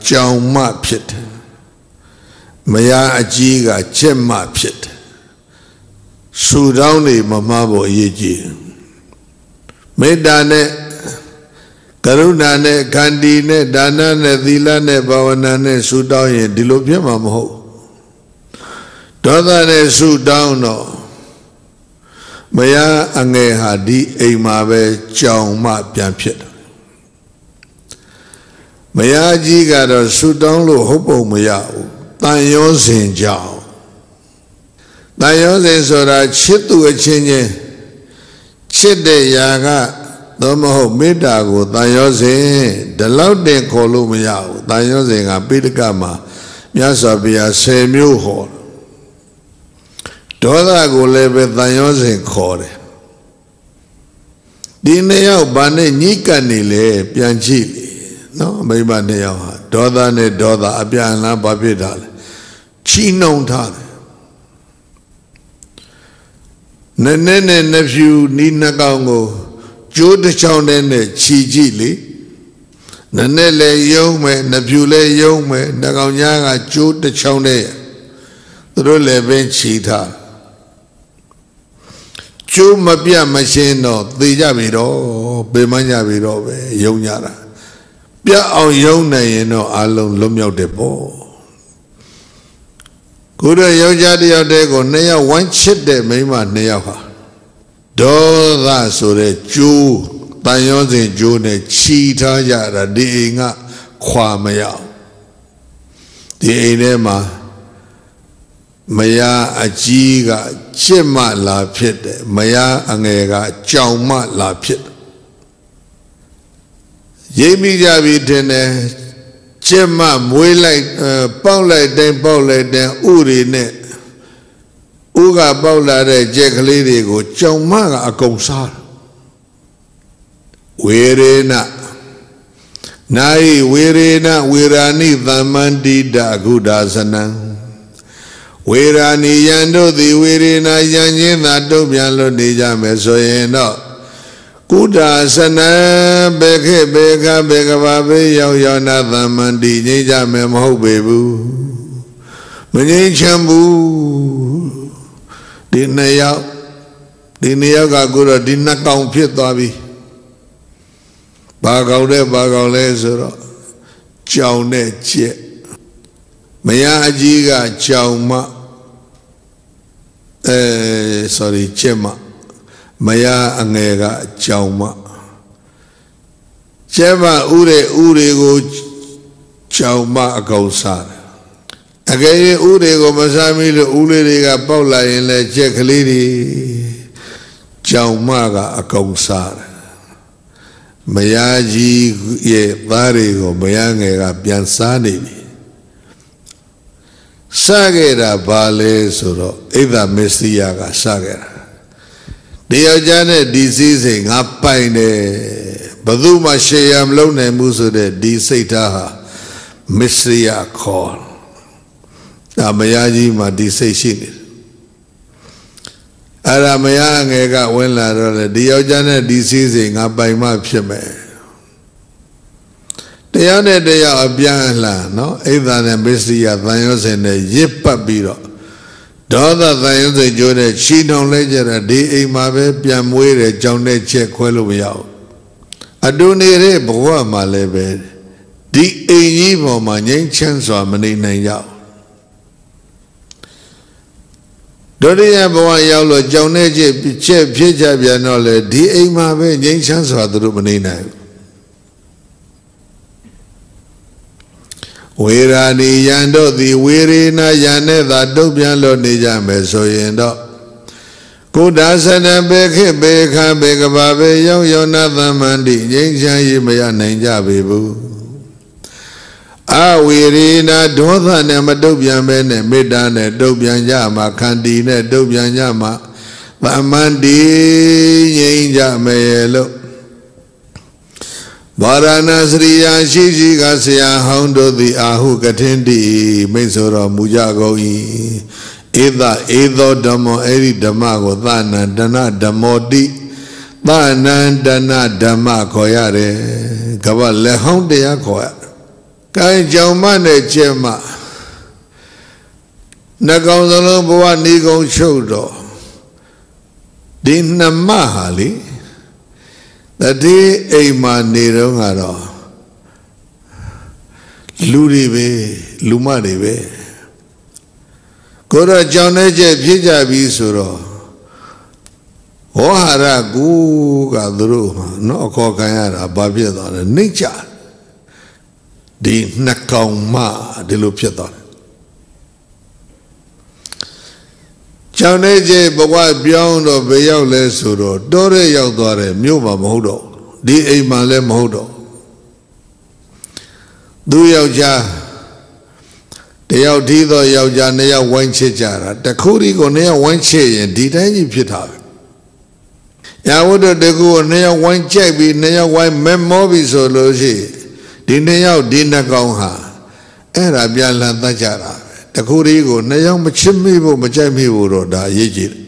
Speaker 2: ကြောင်မဖြစ်တယ်မယားအကြီးကချက်မဖြစ်တယ်ဆူတောင်းနေမမှားဖို့အရေးကြီးမေတ္တာနဲ့ ကရုဏာနဲ့ခန္တီနဲ့ဒါနနဲ့သီလနဲ့ဘာဝနာနဲ့ဆူတောင်းရင်ဒီလိုဖြစ်မှာမဟုတ်ဒေါသနဲ့ဆူတောင်းတော့မယားအငယ်ဟာဒီအိမ်မှာပဲကြောင်မှပြန်ဖြစ်တယ်မယားကြီးကတော့ဆူတောင်းလို့ဟုတ်ပုံမရဘူးတန်ရောစဉ်ကြောင်တန်ရောစဉ်ဆိုတာချစ်သူအချင်းချင်းချစ်တဲ့ຢာက သောမဟုတ်မေတ္တာကိုတန်ရောစဉ်ဒီလောက်တင်ခေါ်လို့မရဘူးတန်ရောစဉ်ကပိဋကမှာမြတ်စွာဘုရား10မျိုးဟောဒေါသကိုလည်းပဲတန်ရောစဉ်ခေါ်တယ်ဒီနှစ်ယောက်ဘာနဲ့ညှိကပ်နေလဲပြန်ကြည့်လေနော်မိမနှစ်ယောက်ဟာဒေါသနဲ့ဒေါသအပြန်အလှန်ဘာဖြစ်တာလဲချီနှုံထားတယ်နည်းနည်းနဲ့နှဖြူနီးနှကောင်ကို ကျိုးတစ်ချောင်းနဲ့ခြီကြည့်လေနည်းနည်းလည်းယုံမယ်နှဖြူလည်းယုံမယ်နှကောင်ညာကကျိုးတစ်ချောင်းနဲ့သူတို့လည်းပင်ခြီထားကျိုးမပြတ်မရှင်းတော့သေကြပြီတော့ပေမန်းကြပြီတော့ပဲယုံကြတာပြတ်အောင်ယုံနိုင်ရင်တော့အလုံးလွတ်မြောက်တယ်ပေါ့ကိုယ်တော့ယောက်ျားတစ်ယောက်တည်းကိုနှစ်ယောက်ဝမ်းချစ်တဲ့မိန်းမနှစ်ယောက်ဟာ ဒေါသဆိုတဲ့ကျိုးတန်ရောစဉ်ကျိုးနဲ့ခြီထားကြတာဒီအိမ်ကခွာမရအောင်ဒီအိမ်ထဲမှာမယားအကြီးကချစ်မှလာဖြစ်တယ်မယားအငယ်ကကြောင်မှလာဖြစ်တယ်ရိပ်မိကြပြီတင်တယ်ချစ်မှမွေးလိုက်ပေါက်လိုက်တိုင်းပေါက်လိုက်တိုင်းဥတွေနဲ့ ဥကပေါက်လာတဲ့ကြက်ကလေးတွေကိုကြောင်မကအကုန်စားဝေရေနနာယိဝေရေနဝေရာနိသမ္မန္တိတအခုဒါသနံဝေရာဏီယံတို့သည်ဝေရေနာယံချင်းသာတုတ်ပြန်လွတ်နေကြမယ်ဆိုရင်တော့ကုဒ္ဒါသနံဘေခေဘေခဘေကဘာဘေရောက်ရောက်နာသမ္မန္တိငြိမ့်ကြမယ်မဟုတ်ပေဘူးမငြိမ့်ချမ်းဘူး ဒီနှစ်ယောက်ဒီနှစ်ယောက်ကကိုတော့ဒီနှစ်ကောင်ဖြစ်သွားပြီဘာကောင်လဲဘာကောင်လဲဆိုတော့ကြောင်နဲ့ကြက်မယားအကြီးကကြောင်မအဲ sorry ကြက်မမယားအငယ်ကကြောင်မကျဲမဥတွေဥတွေကိုကြောင်မအကောင်စားတယ် အကယ်၍ဥတွေကိုမစားမိလို့ဥလေးတွေကပေါက်လာရင်လည်းကြက်ကလေးတွေကြောင်မကအကောင်စားတယ်မယားကြီးရဲ့သားတွေကိုမယားငယ်ကပြန်စားနေပြီစခဲ့တာဘာလဲဆိုတော့အိဒါမစ္စရိယကစခဲ့တာဒီယောက်ျားနဲ့ဒီစည်းစိမ်ငါပိုင်တယ်ဘယ်သူမှရှေ့ရမလုံးနိုင်ဘူးဆိုတဲ့ဒီစိတ်ထားဟာမစ္စရိယခေါ် ဒါမယားကြီးမှဒီစိတ်ရှိနေတယ်အဲ့ဒါမယားငယ်ကဝင်လာတော့လေဒီယောက်ျားနဲ့ဒီစည်းစိမ်ငါပိုင်မှဖြစ်မယ်တရားနဲ့တရားအပြန်အလှန်နော်အိဒါနဲ့မစ္စရိယသံယောဇဉ်နဲ့ရစ်ပတ်ပြီးတော့ဒေါသသံယောဇဉ်ကျိုးတဲ့ချီနှောင်လိုက်ကြတာဒီအိမ်မှာပဲပြန်မွေးတယ်ကြောင်တဲ့ချက်ခွဲလို့မရဘူးအတူနေတဲ့ဘဝမှာလည်းပဲဒီအိမ်ကြီးပေါ်မှာငြိမ်းချမ်းစွာမနေနိုင်ကြဘူး ဒုတိယဘဝရောက်လို့ကြောင်တဲ့ချက်ချက်ဖြစ်ကြပြန်တော့လေဒီအိမ်မှာပဲငြိမ်းချမ်းစွာသူတို့မနေနိုင်ဘူးဝေရာဏီယံတို့သည်ဝေရေနာယံနဲ့သာတုတ်ပြန်လို့နေကြမယ်ဆိုရင်တော့ကုဒါသနဘေခိဘေခဘေကဘာဘေယောယောနာသမန္တိငြိမ်းချမ်းရေးမရနိုင်ကြပေဘူး အဝေရေနာဒေါသနဲ့မတုတ်ပြန်ပဲနဲ့မေတ္တာနဲ့တုတ်ပြန်ကြမှာခန္တီနဲ့တုတ်ပြန်ကြမှာသမန္တိငြိမ်းကြမယ်လို့ဗာရာဏစရိယာရှိရှိကဆရာဟောင်းတို့သည်အာဟုကထင်တိမိတ်ဆိုတော်မူကြကုန်၏ဧသဧသောဓမ္မောအဲ့ဒီဓမ္မကိုသနန္တနာဓမ္မောတိသနန္တနာဓမ္မခေါ်ရတယ်ကဘာလက်ဟောင်းတရားခေါ်ရ ကံကြောင့်မနဲ့ကျဲမနှကောင်စလုံးဘဝနေကုန်ချုပ်တော့ဒီနှမဟာလေတတိအိမ်မှာနေတော့ကတော့လူတွေပဲလူမတွေပဲကိုယ်တော့ကြောင်နေချက်ဖြစ်ကြပြီဆိုတော့ဟောဟာရကူကသူတို့နော်အခေါ်ခံရတာဘာဖြစ်သွားလဲနှိမ့်ချ ဒီနှကောင်မဒီလိုဖြစ်သွားတယ်ကြောင်နေချက်ဘဝပြောင်းတော့ဘယ်ရောက်လဲဆိုတော့တောရဲရောက်သွားတယ်မြို့မှာမဟုတ်တော့ဒီအိမ်မှာလည်းမဟုတ်တော့သူယောက်ျားတယောက်ထီးသောယောက်ျားနှစ်ယောက်ဝိုင်းချစ်ကြတာတခုဒီကိုနှစ်ယောက်ဝိုင်းချစ်ရင်ဒီတိုင်းကြီးဖြစ်တာပဲညာဝတ္တတကူကိုနှစ်ယောက်ဝိုင်းကြိုက်ပြီးနှစ်ယောက်ဝိုင်းမဲမောပြီးဆိုလို့ရှိ ဒီနှစ်ယောက်ဒီနှကောင်ဟာအဲ့ဒါပြန်လန်တတ်ကြတာပဲတခုဒီကိုနှစ်ယောက်မချစ်မိဖို့မကြိုက်မိဖို့တော့ဒါအရေးကြီးတယ်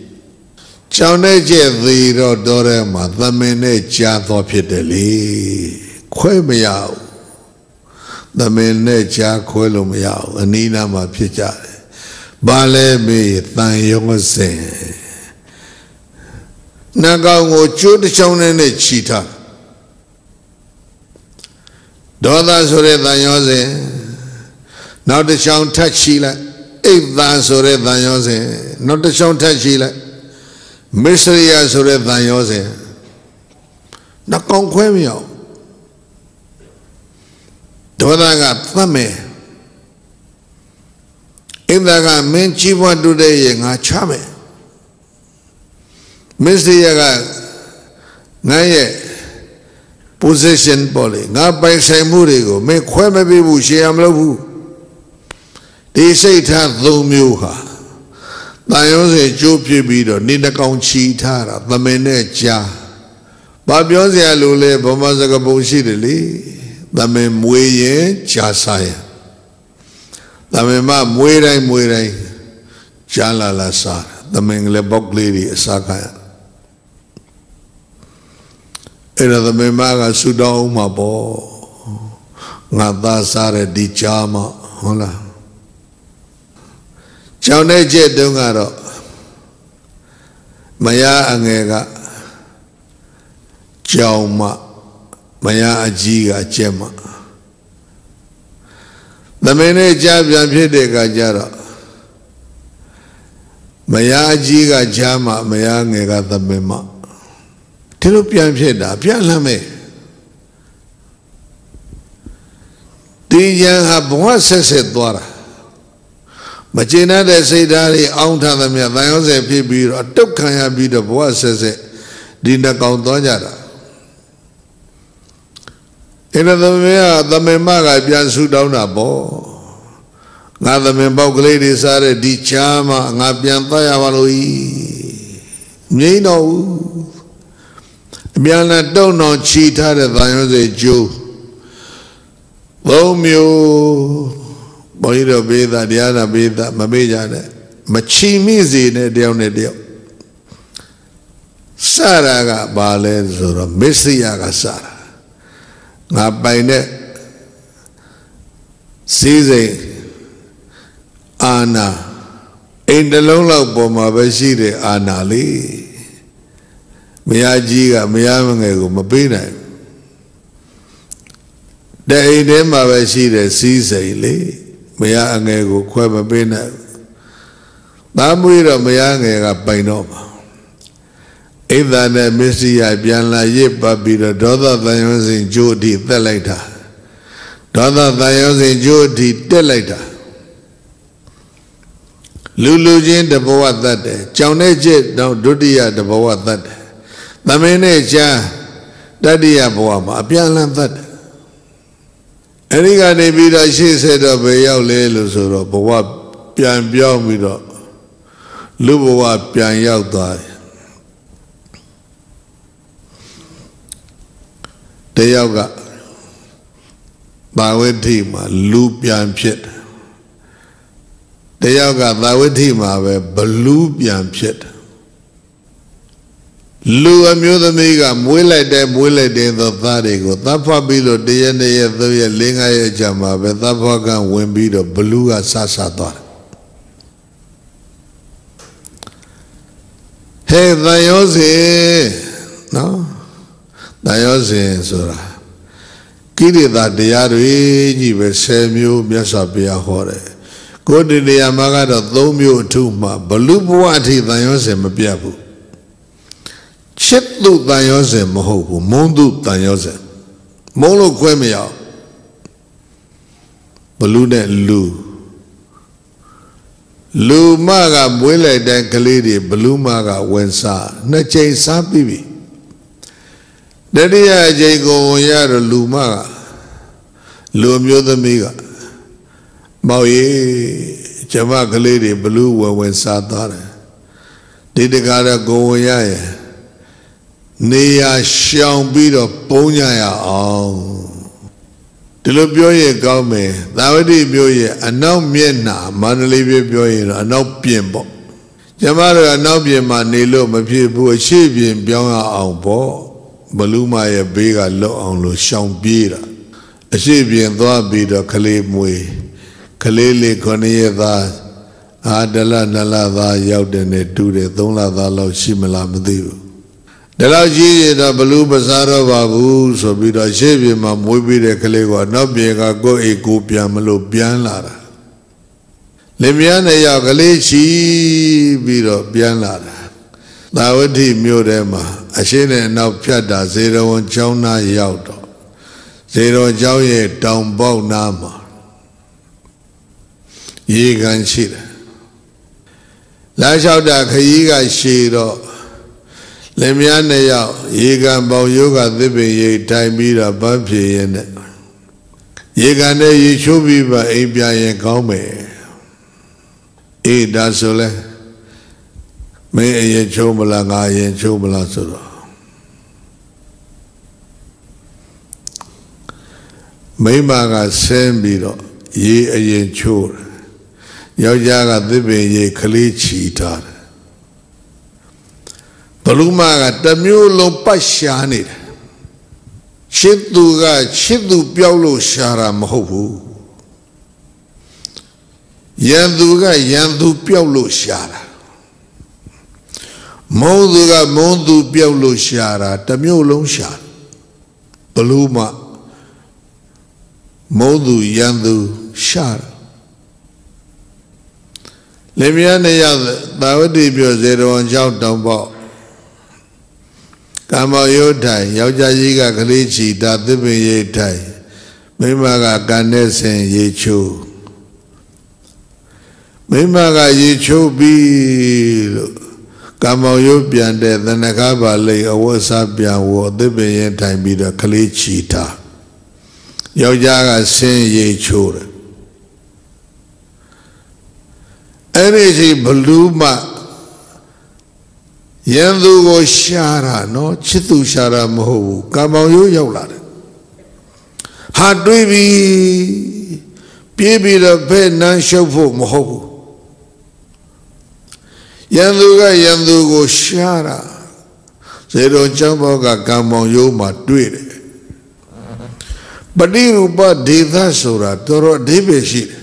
Speaker 2: ကြောင်တဲ့ကျက်သေးတော့တော်ထဲမှာသမင်နဲ့ကြားတော်ဖြစ်တယ်လေခွဲမရဘူးသမင်နဲ့ကြားခွဲလို့မရဘူးအနီးနားမှာဖြစ်ကြတယ်ဘာလဲမေးတန်ရုံးစင်နှကောင်ကိုကျိုးတစ်ချောင်းနဲ့ချီထား ဒေါသဆိုတဲ့တန်ရောစင်နောက်တစ်ချောင်းထပ်ချီလိုက်အိတ်တန်ဆိုတဲ့တန်ရောစင်နောက်တစ်ချောင်းထပ်ချီလိုက်မစ္စရိယဆိုတဲ့တန်ရောစင်နှကောင်ခွဲမရအောင်ဒေါသကသတ်မယ်အင်းသာကမင်းကြီးပွားတူတဲ့ရေငါချမယ်မစ္စရိယကငါရဲ့ position ပေါ်လေငါပိုင်ဆိုင်မှုတွေကိုမင်းခွဲမပေးဘူးရှေ့ရမလို့ဘူးဒီစိတ်ထားသုံးမျိုးဟာတန်ရုံးစေကျိုးပြပြီးတော့နေနှကောင်ချီထားတာသမင်နဲ့ကြားဘာပြောစရာလိုလဲဗမာစကားပုံရှိတယ်လေသမင်မွေးရင်ကြာစားရင်သမင်မမွေးတိုင်းမွေးတိုင်းကြာလာလာစားသမင်လည်းပေါက်ကလေးတွေအစားခံရ အဲ့ဒါသမင်မကဆူတောင်းမှာပေါ့ငါသားစားတဲ့ဒီကြားမှာဟုတ်လားကြောင်တဲ့ကျက်တုန်းကတော့မယားအငယ်ကကြောင်မမယားအကြီးကကျက်မသမင်နဲ့ကြားပြန်ဖြစ်တဲ့ကကြတော့မယားအကြီးကကြားမမယားငယ်ကသမင်မ ဒီလိုပြန်ဖြစ်တာပြန်လှမ်းမယ်ဒီရန်ဟာဘဝဆက်ဆက်သွားတာမကျေနပ်တဲ့စိတ်ဓာတ်တွေအောင်းထားသမျှတန်ရောစဲဖြစ်ပြီးတော့တုတ်ခံရပြီးတော့ဘဝဆက်ဆက်ဒီနှကောင်သွားကြတာအဲ့ဒါသမီးကသမင်မကပြန်ဆူတောင်းတာပေါ့ငါသမင်ပေါက်ကလေးတွေစားတဲ့ဒီချာမငါပြန်သွားရပါလို့ဤငိမ့်တော့ဘူး အမြန်နဲ့တုံအောင်ခြီထားတဲ့တန်ရုံးစေကျိုးသုံးမျိုးဘုန်းကြီးတို့ဘေးသားတရားနာဘေးသားမမေ့ကြနဲ့မချီမိစေနဲ့တယောက်နဲ့တယောက်စရာကဘာလဲဆိုတော့မစ္စရိယကစတာငါပိုင်တဲ့စီးစိမ်အာနာအိမ်တလုံးလောက်ပေါ်မှာပဲရှိတဲ့အာနာလေး မယားကြီးကမယားမငယ်ကိုမပေးနိုင်တဲ့အိမ်ထဲမှာပဲရှိတဲ့စီးစိမ်လေးမယားအငယ်ကိုခွဲမပေးနိုင်သားမွေးတော့မယားငယ်ကပိုင်တော့မှာအိဒါနဲ့မစ္စည်းယပြန်လာရစ်ပတ်ပြီးတော့ဒေါသတန်ရုံးစဉ်ကြိုးအထိတက်လိုက်တာဒေါသတန်ရုံးစဉ်ကြိုးအထိတက်လိုက်တာလူလူချင်းတဘဝတတ်တယ်ကြောင်တဲ့ကျက်တော့ဒုတိယတဘဝတတ်တယ် သမင်းနဲ့ချာတတိယဘဝမှာအပြန်လန်းတတ်တယ်အဲ့ဒီကနေပြီးတော့ရှေ့ဆက်တော့ဘယ်ရောက်လဲလို့ဆိုတော့ဘဝပြန်ပြောင်းပြီးတော့လူဘဝပြန်ရောက်သွားတယ်တယောက်ကသာဝတိမှာလူပြန်ဖြစ်တယ်တယောက်ကသာဝတိမှာပဲဘလူးပြန်ဖြစ်တယ် လူအမျိုးသမီးကမွေးလိုက်တဲ့မွေးလိုက်တဲ့သောသားတွေကိုသတ်ဖွားပြီးလို့တရက်နှစ်ရက်သုံးရက်လေးငါးရက်ကြာမှာပဲသတ်ဖွားကဝင်ပြီးတော့ဘလူးကဆဆသွားတယ်ဟဲ့တန်ရောစင်နော်တန်ရောစင်ဆိုတာကိရိတာတရားတွေကြီးပဲ10မျိုးမြတ်စွာဘုရားဟောတယ်ကိုယ်တရားမှာကတော့3မျိုးအထုမှဘလူဘဝအထိတန်ရောစင်မပြတ်ဘူး ချစ်သူတန်ရောစင်မဟုတ်ဘူးမုန်းသူတန်ရောစင်မုန်းလို့ခွဲမရအောင်ဘလူနဲ့လူလူမကမွေးလိုက်တဲ့ကလေးတွေဘလူမကဝင်စားနှစ်ချိန်စားပြီးပြီတတိယအချိန်ကိုဝင်ရတော့လူမကလူမျိုးသမီးကမောင်ကြီးကျမကလေးတွေဘလူဝင်ဝင်စားသွားတယ်ဒီတကားတော့ကိုဝင်ရရဲ့ နေရာရှောင်ပြီးတော့ပုံညရအောင်ဒီလိုပြောရင်ကောင်းမယ်သာဝတိမျိုးရဲ့အနောက်မျက်နှာမန္တလေးပြပြောရင်တော့အနောက်ပြင်ပေါ့ကျမတို့အနောက်ပြင်မှာနေလို့မဖြစ်ဘူးအရှိပြင်ပြောင်းရအောင်ပေါ့ဘလူးမရဲ့ဘေးကလွတ်အောင်လို့ရှောင်ပြေးတာအရှိပြင်သွားပြီးတော့ကလေးမွေးကလေးလေးခொနည်းရသားအာဒလနလသားရောက်တယ်နဲ့တူတယ်သုံးလသားလောက်ရှိမလားမသိဘူး ဒါတော့ကြီးရတော့ဘလူးပစားတော့ပါဘူးဆိုပြီးတော့ရှေ့ပြင်မှာမွေးပြီးတဲ့ကလေးကနောက်ပြင်ကကိုယ့်အိတ်ကိုပြန်မလို့ပြန်လာတာလင်မယားနဲ့ရောက်ကလေးချီပြီးတော့ပြန်လာတာသာဝတိမြို့ထဲမှာအရှင်းနဲ့နောက်ဖြတ်တာဇေရဝန်ကျောင်းသားရောက်တော့ဇေရောကျောင်းရဲ့တောင်ပေါက်နားမှာရေကန်ရှိတယ်လာလျှောက်တာခရီးကရှည်တော့ လင်မယားနှစ်ယောက်ရေကန်ပေါင်ယောဂသစ်ပင်ရိတ်ထိုင်ပြီးတော့ဗန်းဖြေရင်နဲ့ရေကန်နဲ့ရေချိုးပြီးပါအိမ်ပြန်ရင်ကောင်းမယ်အေးဒါဆိုလဲမင်းအရင်ချိုးမလားငါအရင်ချိုးမလားဆိုတော့မိမကဆင်းပြီးတော့ရေအရင်ချိုးတယ်ယောက်ျားကသစ်ပင်ရေခလေးချီထားတယ် ဘလူမကတမျိုးလုံးပတ်ရှာနေတယ်ချစ်သူကချစ်သူပြောက်လို့ရှာတာမဟုတ်ဘူးရန်သူကရန်သူပြောက်လို့ရှာတာမုန်းသူကမုန်းသူပြောက်လို့ရှာတာတမျိုးလုံးရှာဘလူမမုန်းသူရန်သူရှာတာလေမြန်းနေရသာဝတိပြောဇေရဝံကြောင့်တောင်ပေါ့ ကာမောယုထိုင်ယောက်ျားကြီးကကလေးချီတာသစ်ပင်ရိတ်ထိုင်မိမကကန်တဲ့ဆင်ရေချိုးမိမကရေချိုးပြီးလို့ကာမောယုပြန်တဲ့သနခါပါလိအဝတ်စားပြန်ဝသစ်ပင်ရိတ်ထိုင်ပြီးတော့ကလေးချီတာယောက်ျားကဆင်ရေချိုးတယ်အဲ့ဒီစီဘလူးမှ ယံသူကိုရှာတာနော်ချစ်သူရှာတာမဟုတ်ဘူးကံပေါင်ရိုးရောက်လာတယ်ဟာတွေးပြီပြေးပြီးတော့ဘယ်နန်းရှုပ်ဖို့မဟုတ်ဘူးယံသူကယံသူကိုရှာတာဇေတော်ကျောင်းဘောကကံပေါင်ရိုးမှာတွေ့တယ်ပฏิရူပဒေသဆိုတာတော်တော်အဓိပ္ပာယ်ရှိတယ်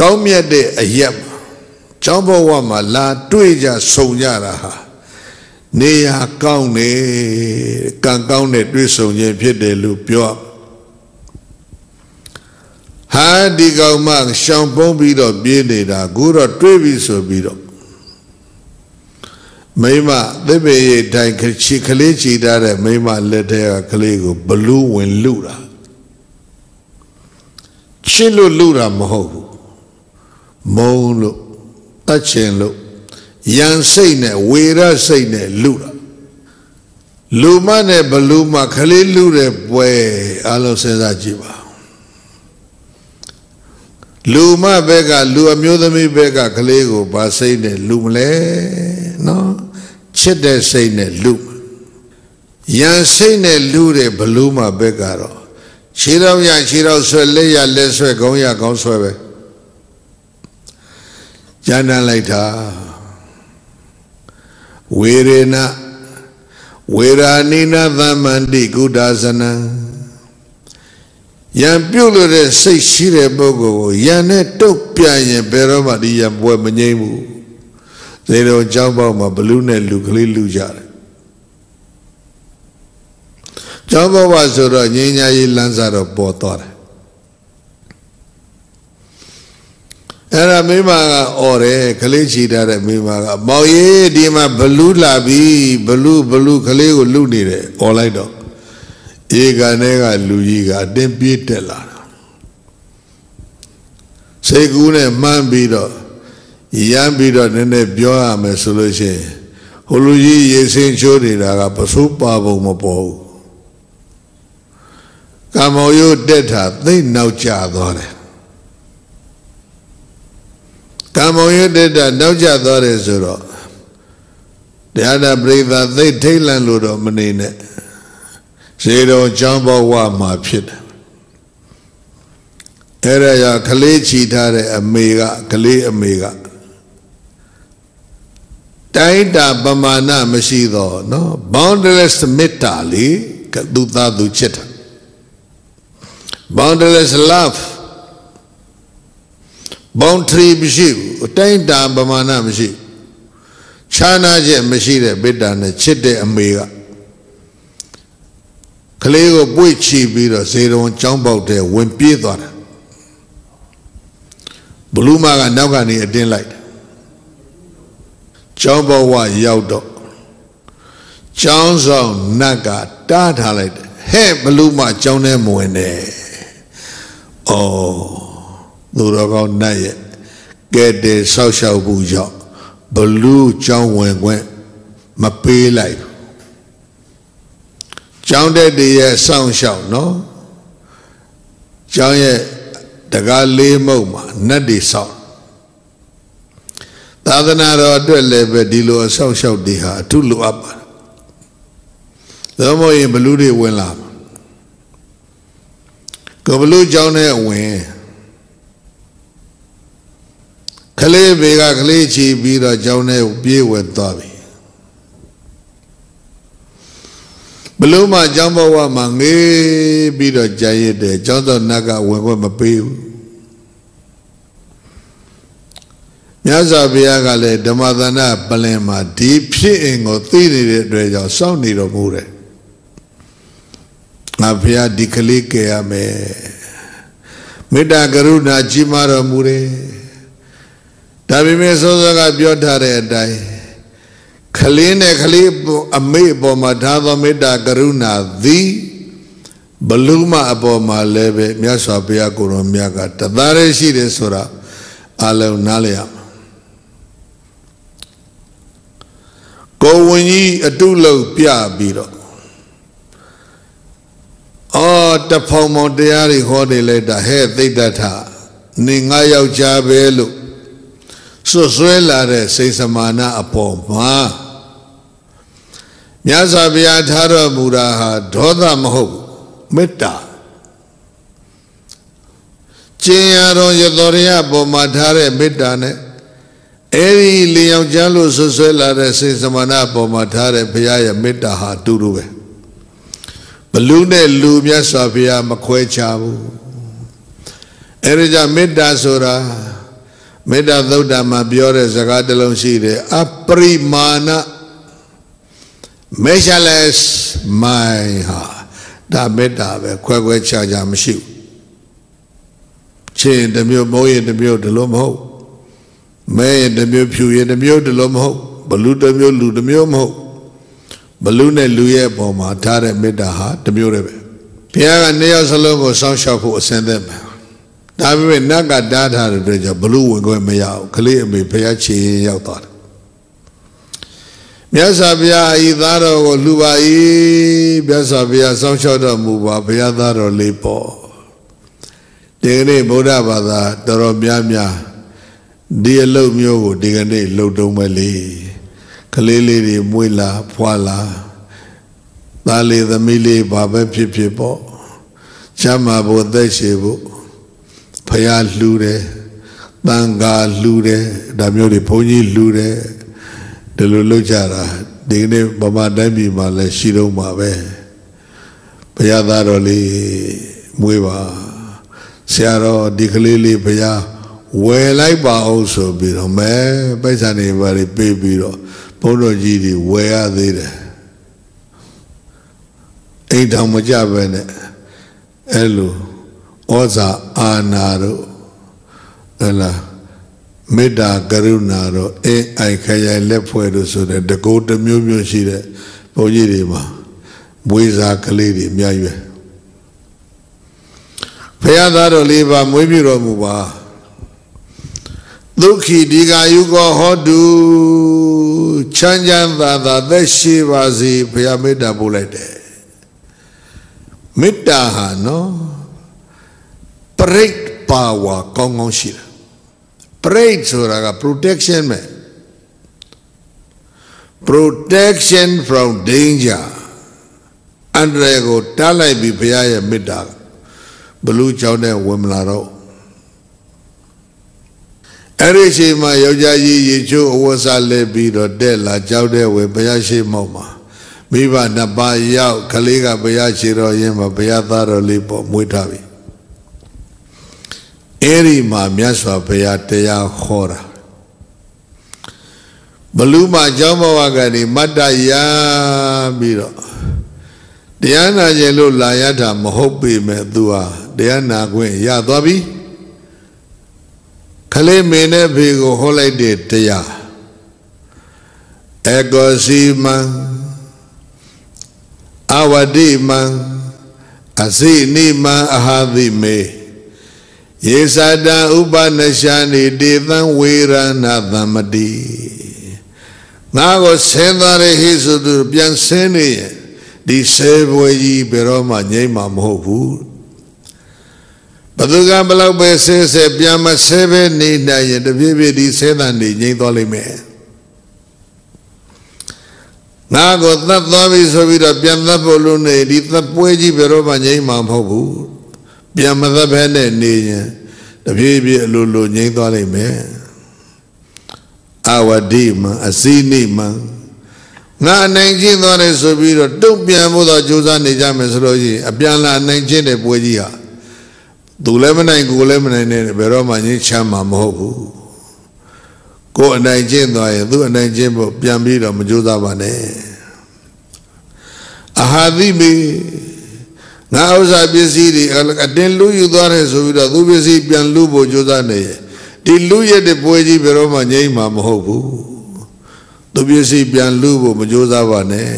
Speaker 2: ကောင်းမြတ်တဲ့အရက်မှာ ကျောင်းဘဝမှာလာတွေ့ကြဆုံကြတာဟာနေရာကောင်းနေကံကောင်းတဲ့တွေ့ဆုံခြင်းဖြစ်တယ်လို့ပြောဟာဒီကောင်မှရှောင်ပုံးပြီးတော့ပြေးနေတာကိုတော့တွေးပြီးဆိုပြီးတော့မိမသစ်ပေရိတ်တိုင်ချီကလေးချီထားတဲ့မိမလက်ထဲကကလေးကိုဘလူးဝင်လူတာချစ်လို့လူတာမဟုတ်ဘူးမုံလို့ တတ်ချင်လို့ယံစိတ်နဲ့ဝေရစိတ်နဲ့လူတာလူမနဲ့ဘလူမခလေးလူတဲ့ပွဲအလုံးစဉ်းစားကြည့်ပါလူမဘက်ကလူအမျိုးသမီးဘက်ကကလေးကိုဗာစိတ်နဲ့လူမလဲနော်ချစ်တဲ့စိတ်နဲ့လူရန်စိတ်နဲ့လူတဲ့ဘလူးမှာဘက်ကတော့ခြေတော်ရခြေတော်ဆွဲလက်ရလက်ဆွဲခေါင်းရခေါင်းဆွဲပဲ ကြမ်းတမ်းလိုက်တာဝေရေနဝေရာနိနသမန္တိကုဒါဇနံယံပြုတ်လို့တဲ့စိတ်ရှိတဲ့ပုဂ္ဂိုလ်ကိုယံနဲ့တုတ်ပြရင်ဘယ်တော့မှဒီယံပွဲမငြိမ့်ဘူးသေတော်ကြောင်းပေါက်မှာဘလူးနဲ့လူကလေးလူကြတယ်ကြောင်းပေါက်ပါဆိုတော့ငြိမ်းချရေးလမ်းစာတော့ပေါ်သွားတယ် အဲ့ဒါမိမကអော်တယ်ကလေးချီထားတဲ့မိမကမောင်ရေးဒီမှာဘလူးလာပြီဘလူးဘလူးကလေးကိုလူနေတယ်អော်လိုက်တော့ဧကနေကလူကြီးကအတင်းပြေးတက်လာတာစိတ်ကူးနဲ့မှန်းပြီးတော့ရမ်းပြီးတော့နည်းနည်းပြောရမယ်ဆိုလို့ရှိရင်ဟိုလူကြီးရေစင်းချိုးနေတာကပစိုးပါပုံမပေါ်ဘူးကံမောရိုးတက်တာသိနောက်ကျသွားတယ် ကံမောရိုးတက်တာနောက်ကျသွားတယ်ဆိုတော့တရားနာပရိသတ်သိထိတ်လန့်လို့တော့မနေနဲ့ဇေတော်ကျောင်းဘဝမှာဖြစ်တယ်အဲ့ဒါရကလေးချီထားတဲ့အမေကကလေးအမေကတိုင်းတာပမာဏမရှိတော့နော် boundless မေတ္တာလေသူသားသူချစ်တာ boundless love boundary မရှိဘူးအတိုင်းတာပမာဏမရှိခြားနာချက်မရှိတဲ့မေတ္တာနဲ့ချစ်တဲ့အမေကကလေးကိုပွေ့ချီပြီးတော့ဇေရုံចောင်းပေါက်တဲ့ဝင်ပြေးသွားတာဘလူးမကနောက်ကနေအတင်းလိုက်တယ်ចောင်းပေါက်ဝရောက်တော့ចောင်းဆောင်နတ်ကတားထားလိုက်တယ်ဟဲ့ဘလူးမចောင်းထဲမဝင်နဲ့ဩ သူတော်ကောင်းနတ်ရဲ့ကဲတဲ့ဆောက်ရှောက်ဘူးကြောင့်ဘလူးចောင်းဝင်ခွင့်မပေးလိုက်ဘူးကျောင်းတက်တည်းရဲ့စောင့်ရှောက်နော်ကျောင်းရဲ့တကားလေးမုံမှာနတ်တွေစောင့်သာသနာတော်အတွက်လည်းပဲဒီလိုအဆောင်ရှောက်တွေဟာအထုလိုအပ်ပါတယ်။သို့မဟုတ်ရင်ဘလူးတွေဝင်လာမှာ။ကဘလူးကျောင်းနဲ့ဝင် ကလေးဘေကကလေးချီပြီးတော့ကျောင်းထဲပြေးဝဲသွားပြီဘလို့မှကျောင်းဘဝမှာငေးပြီးတော့ကြာရတဲ့ကျောင်းတော်နတ်ကဝင်ခွင့်မပေးဘူးမြတ်စွာဘုရားကလည်းဓမ္မသနာပလင်မှာဒီဖြစ်အင်ကိုသိနေတဲ့အတွက်ကြောင့်စောင့်နေတော်မူတယ်ငါဘုရားဒီကလေးကယ်ရမယ်မေတ္တာကရုဏာကြီးမားတော်မူတယ် ဒါပေမဲ့စောစောကပြောထားတဲ့အတိုင်းခလေးနဲ့ခလေးအမေအပေါ်မှာထားသောမေတ္တာကရုဏာသည်ဘလူးမအပေါ်မှာလည်းပဲမြတ်စွာဘုရားကိုရောမြတ်ကတသားရရှိတယ်ဆိုတာအလုံးနားလည်ရမှာကိုဝင်ကြီးအတုလုံးပြပြီးတော့အော်တဖောင်မောင်တရားတွေဟောနေလိုက်တာဟဲ့သိတ္တထနေငါယောက်ျားပဲလို့ ဆွဆွဲလာတဲ့စိတ်စမာနအပေါ်မှာမြတ်စွာဘုရားထားတော်မူတာဟာဒေါသမဟုတ်မေတ္တာကျင်ရတော်ရတော်ရပေါ်မှာထားတဲ့မေတ္တာနဲ့အဲဒီလျောင်ကျမ်းလို့ဆွဆွဲလာတဲ့စိတ်စမာနပေါ်မှာထားတဲ့ဘုရားရဲ့မေတ္တာဟာတူတူပဲဘလူးနဲ့လူမြတ်စွာဘုရားမခွဲခြားဘူးအဲဒီကြောင့်မေတ္တာဆိုတာ မေတ္တာသုတ်တံမှာပြောတဲ့စကားတစ်လုံးရှိတယ်အပရိမာဏ measureless mind ဟာဒါမေတ္တာပဲခွဲခွဲခြားခြားမရှိဘူးချင်းတစ်မျိုးမိုးရင်တစ်မျိုးဒီလိုမဟုတ်မဲရင်တစ်မျိုးဖြူရင်တစ်မျိုးဒီလိုမဟုတ်ဘလူတစ်မျိုးလူတစ်မျိုးမဟုတ်ဘလူနဲ့လူရဲ့ပုံမှာထားတဲ့မေတ္တာဟာတစ်မျိုးတည်းပဲဘုရားကနေရောက်စလုံးကိုစောင့်ရှောက်ဖို့အစဉ်သက်မယ် ဒါပေမဲ့နတ်ကတားထားတဲ့အတွက်ကြောင့်ဘလူဝင်ခွင့်မရဘူးခလေးအမေဘုရားခြေရောက်သွားတယ်မြတ်စွာဘုရားဤသားတော်ကိုလှူပါ၏မြတ်စွာဘုရားစောင့်ရှောက်တော်မူပါဘုရားသားတော်လေးပေါ့ဒီကနေ့ဗုဒ္ဓဘာသာတော်တော်များများဒီအလုပ်မျိုးကိုဒီကနေ့လှုပ်တုံးပဲလေကလေးလေးတွေမွေးလာဖွာလာသားလေးသမီးလေးဘာပဲဖြစ်ဖြစ်ပေါ့ချမ်းသာဖို့သက်ရှိဖို့ ဖရာလှူတယ်တန်ခါလှူတယ်ဒါမျိုးတွေဘုန်းကြီးလှူတယ်ဒီလိုလုပ်ကြတာဒီကနေ့ဗမာတိုင်းပြည်မှာလည်းရှိတော့မှာပဲဘုရားသားတော်လေးမွေးပါဆရာတော်ဒီကလေးလေးဘုရားဝယ်လိုက်ပါအောင်ဆိုပြီးတော့မဲပိုက်ဆံတွေပါပြီးပေးပြီးတော့ဘုန်းတော်ကြီးတွေဝယ်ရသေးတယ်အိမ်တောင်မကြပဲနဲ့အဲ့လို ဩဇာအာနာတို့ဟလာမေတ္တာကရုဏာတို့အင်းအိုင်ခရိုင်လက်ဖွဲ့တို့ဆိုတဲ့တကုတ်တစ်မျိုးမျိုးရှိတဲ့ဘုန်းကြီးတွေမှာမွေးစားကလေးတွေအများကြီးပဲဖရာသားတော်လေးပါမွေးပြတော်မူပါဒုက္ခိဒီကာယုကောဟောတုချမ်းချမ်းသာသာသက်ရှိပါစေဘုရားမေတ္တာပို့လိုက်တယ်မေတ္တာဟာနော် ပရိတ်ပါဝါကောင်းကောင်းရှိတယ်ပရိတ်ဆိုတာက protection ပဲ protection from danger အန္တရာယ်ကိုတားလိုက်ပြီးဘုရားရဲ့မေတ္တာဘလူးကြောင့်နဲ့ဝင်မလာတော့အဲ့ဒီအချိန်မှာယောက်ျားကြီးရေချိုးအဝတ်စားလဲပြီးတော့တက်လာကြောက်တဲ့ဝေဘုရားရှိမောက်မှာမိဘနှစ်ပါးရောက်ကလေးကဘုရားရှိတော်ရင်မှာဘုရားသားတော်လေးပေါ့မွေးထားပြီ အဲ့ဒီမှာမြတ်စွာဘုရားတရားဟောတာဘလူမအကြောင်းဘဝကနေမတ္တရာပြီးတော့တရားနာကျင်လို့လာရတာမဟုတ်ပေမဲ့သူဟာတရားနာခွင့်ရသွားပြီခလေးမင်းနဲ့ဖေကိုဟောလိုက်တဲ့တရားအကောစီမံအဝတိမံအစိနိမံအဟာတိမေ ယေသတံဥပနရှာနိတေသံဝေရဏသမတိငါကိုဆင်းသွားတဲ့ဟိဆိုသူပြန်ဆင်းနေရဲ့ဒီဆဲပွဲကြီးဘယ်တော့မှငြိမ့်မှာမဟုတ်ဘူးဘသူကဘလောက်ပဲဆဲဆဲပြန်မဆဲပဲနေနိုင်ရင်တပြည့်ပြည့်ဒီဆဲတန်နေငြိမ့်သွားလိမ့်မယ်ငါကိုသတ်သွားပြီဆိုပြီးတော့ပြန်သတ်ဖို့လို့နေဒီသတ်ပွဲကြီးဘယ်တော့မှငြိမ့်မှာမဟုတ်ဘူး ပြန်မသတ်ဘဲနဲ့နေရင်တပြည့်ပြည့်အလိုလိုငြိမ့်သွားလိမ့်မယ်အဝတိမအစည်းနိမငါနိုင်ချင်းသွားတယ်ဆိုပြီးတော့တုံ့ပြန်ဖို့တော့ကြိုးစားနေကြမယ်ဆိုလို့ရှိရင်အပြန်လာနိုင်ချင်းတဲ့ပွဲကြီးဟာသူလည်းမနိုင်ကိုလည်းမနိုင်နဲ့ဘယ်တော့မှငြိမ်းချမ်းမှာမဟုတ်ဘူးကိုယ်အနိုင်ချင်းသွားရင်သူအနိုင်ချင်းဖို့ပြန်ပြီးတော့မကြိုးစားပါနဲ့အဟာတိမေ ငါဥစ္စာပစ္စည်းတွေအတင်းလူယူသွားတယ်ဆိုပြီးတော့သူပစ္စည်းပြန်လူဖို့ကြိုးစားနေရဲ့ဒီလူရတဲ့ပွဲကြီးဘယ်တော့မှငြိမ်းမှာမဟုတ်ဘူးသူပစ္စည်းပြန်လူဖို့မကြိုးစားပါနဲ့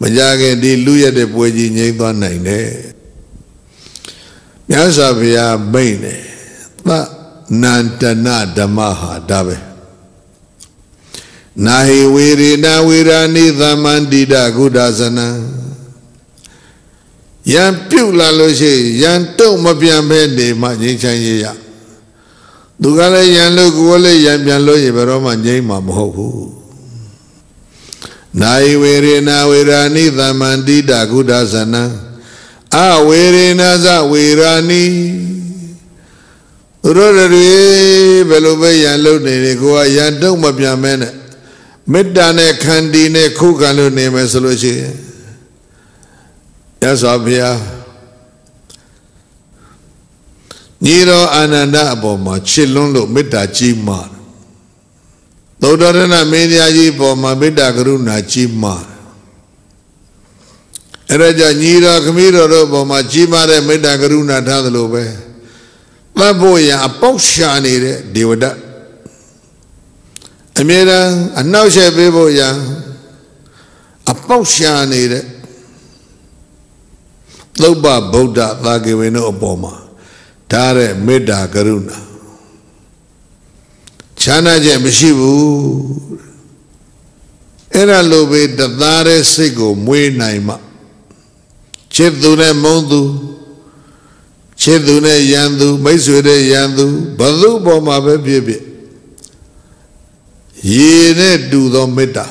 Speaker 2: မကြခင်ဒီလူရတဲ့ပွဲကြီးငြိမ်းသွားနိုင်တယ်မြတ်စွာဘုရားမိန်တယ်သနန္တနာဓမ္မဟာဒါပဲနာဟိဝေရေနာဝေရာနိသမန္တိတကုဒသနံ ယံပြုတ်လာလို့ရှိရင်ယံတုံမပြန်ပဲနေမှငြိမ်းချမ်းရရသူကလည်းယံလို့ကိုယ်လည်းယံပြန်လို့ရင်ဘယ်တော့မှငြိမ်းမှာမဟုတ်ဘူးနာယဝေရေနာဝေရာနိသမန္တိတကုဒသနံအဝေရေနာဇဝေရာနိသူတို့တွေဘယ်လိုပဲယံလို့နေတယ်ကိုကယံတုံမပြန်မဲနဲ့မေတ္တာနဲ့ခန္တီနဲ့ခုခံလို့နေမယ်ဆိုလို့ရှိရင် ရသော်ဘုရားညီတော်အာနန္ဒအပေါ်မှာချစ်လွန်းလို့မေတ္တာကြီးမာသုဒ္ဓရဏမင်းကြီးကြီးပေါ်မှာမေတ္တာကရုဏာကြီးမာအဲ့ဒါကြောင့်ညီတော်ခမည်းတော်တို့ပေါ်မှာကြီးမာတဲ့မေတ္တာကရုဏာထားသလိုပဲသတ်ဖို့ရအပေါက်ရှာနေတဲ့ဒေဝဒအမြဲတမ်းအနှောက်အယှက်ပေးဖို့ရအပေါက်ရှာနေတဲ့ သုဘဗုဒ္ဓသာကေဝင်တို့အပေါ်မှာထားတဲ့မေတ္တာကရုဏာချမ်းသာချက်မရှိဘူးအဲ့ဒါလိုပဲတသားတဲ့စိတ်ကိုမွေးနိုင်မှချစ်သူနဲ့မုန်းသူချစ်သူနဲ့ယံသူမိတ်ဆွေနဲ့ယံသူဘသူပေါ်မှာပဲဖြစ်ဖြစ်ရေနဲ့တူသောမေတ္တာ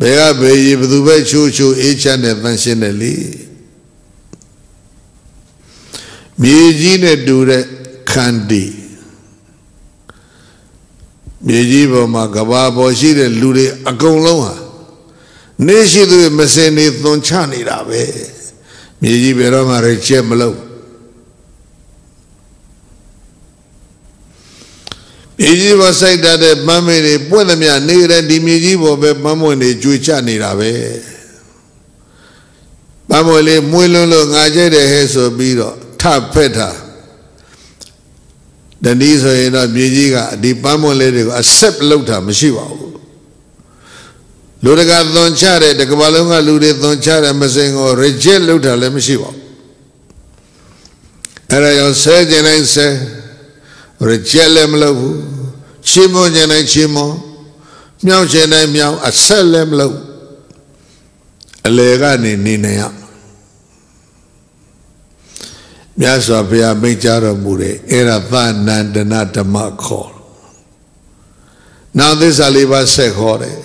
Speaker 2: ဘယ်ကဘယ်ကြီးဘသူပဲချိုးချိုးအေးချမ်းတဲ့တန်ရှင်းတယ်လေ မြေကြီးနဲ့တူတဲ့ခန္တီမြေကြီးပေါ်မှာကဘာပေါ်ရှိတဲ့လူတွေအကုန်လုံးဟာနေရှိသူမစင်နေသွန်ချနေတာပဲမြေကြီးဘယ်တော့မှရချက်မလို့မြေကြီးပေါ်စိုက်တတ်တဲ့ပန်းမင်းတွေပွင့်သမျှနေတဲ့ဒီမြေကြီးပေါ်ပဲပန်းမွင့်တွေကျွေချနေတာပဲပန်းမွင့်လေးမွေးလွန်းလို့ငါကြိုက်တယ်ဟဲ့ဆိုပြီးတော့ထ ဖက်တာတနည်းဆိုရင်တော့မြေကြီးကဒီပန်းမွင့်လေးတွေကိုအဆက်လုပ်တာမရှိပါဘူးလူတကာသွန်ချတဲ့တကဘာလုံးကလူတွေသွန်ချတဲ့မစင်ကို reject လုပ်တာလည်းမရှိပါဘူးအဲ့ဒါကြောင့်ဆဲကျင်တိုင်းဆဲ reject လည်းမလုပ်ဘူးချီးမွမ်းကျင်တိုင်းချီးမွမ်းမြောက်ကျင်တိုင်းမြောက်အဆက်လည်းမလုပ်အလေကနေနေနေရ မြတ်စွာဘုရားမိန့်ကြားတော်မူတယ်အဲ့ဒါသနန္တနာဓမ္မခေါ်နောက်သစ္စာလေးပါးဆက်ခေါ်တယ်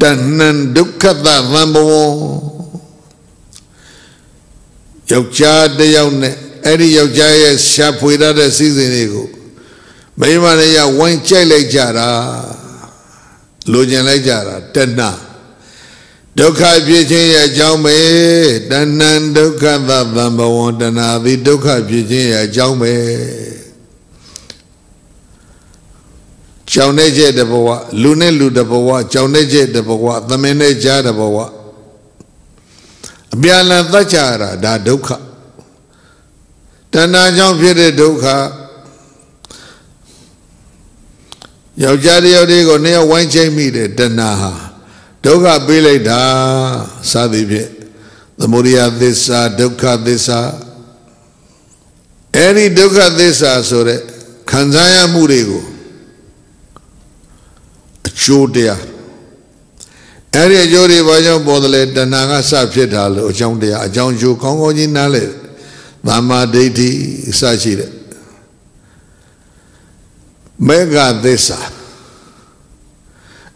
Speaker 2: တဏ္ဏဒုက္ခသဗံဘဝယောက်ျားတယောက်နဲ့အဲ့ဒီယောက်ျားရဲ့ရှာဖွေရတဲ့စည်းစိမ်တွေကိုမိန်းမတွေကဝိုင်းကြိုက်လိုက်ကြတာလိုချင်လိုက်ကြတာတဏ္ဏ ဒုက္ခဖြစ်ခြင်းရဲ့အကြောင်းပဲတဏ္ဏဒုက္ခသဗံဘဝတဏှာသည်ဒုက္ခဖြစ်ခြင်းရဲ့အကြောင်းပဲကြောင်တဲ့ကျက်တဘဝလူနဲ့လူတဘဝကြောင်တဲ့ကျက်တဘဝသမင်နဲ့ကြားတဘဝအပြန်လန်သတ်ကြရတာဒါဒုက္ခတဏှာကြောင့်ဖြစ်တဲ့ဒုက္ခယောက်ျားတယောက်တည်းကိုနှစ်ယောက်ဝိုင်းချိတ်မိတယ်တဏှာဟာ ဒုက္ခပေးလိုက်တာစသည်ဖြင့်သမုဒိယသစ္စာဒုက္ခသစ္စာအဲ့ဒီဒုက္ခသစ္စာဆိုတဲ့ခံစားရမှုတွေကိုအကျိုးတရားအဲ့ဒီအကျိုးတွေဘာကြောင့်ပေါ်တယ်လဲတဏှာကစဖြစ်တာလို့အကြောင်းတရားအကြောင်းကျိုးကောင်းကောင်းကြီးနားလဲသမ္မာဒိဋ္ဌိစရှိတဲ့မေဃသစ္စာ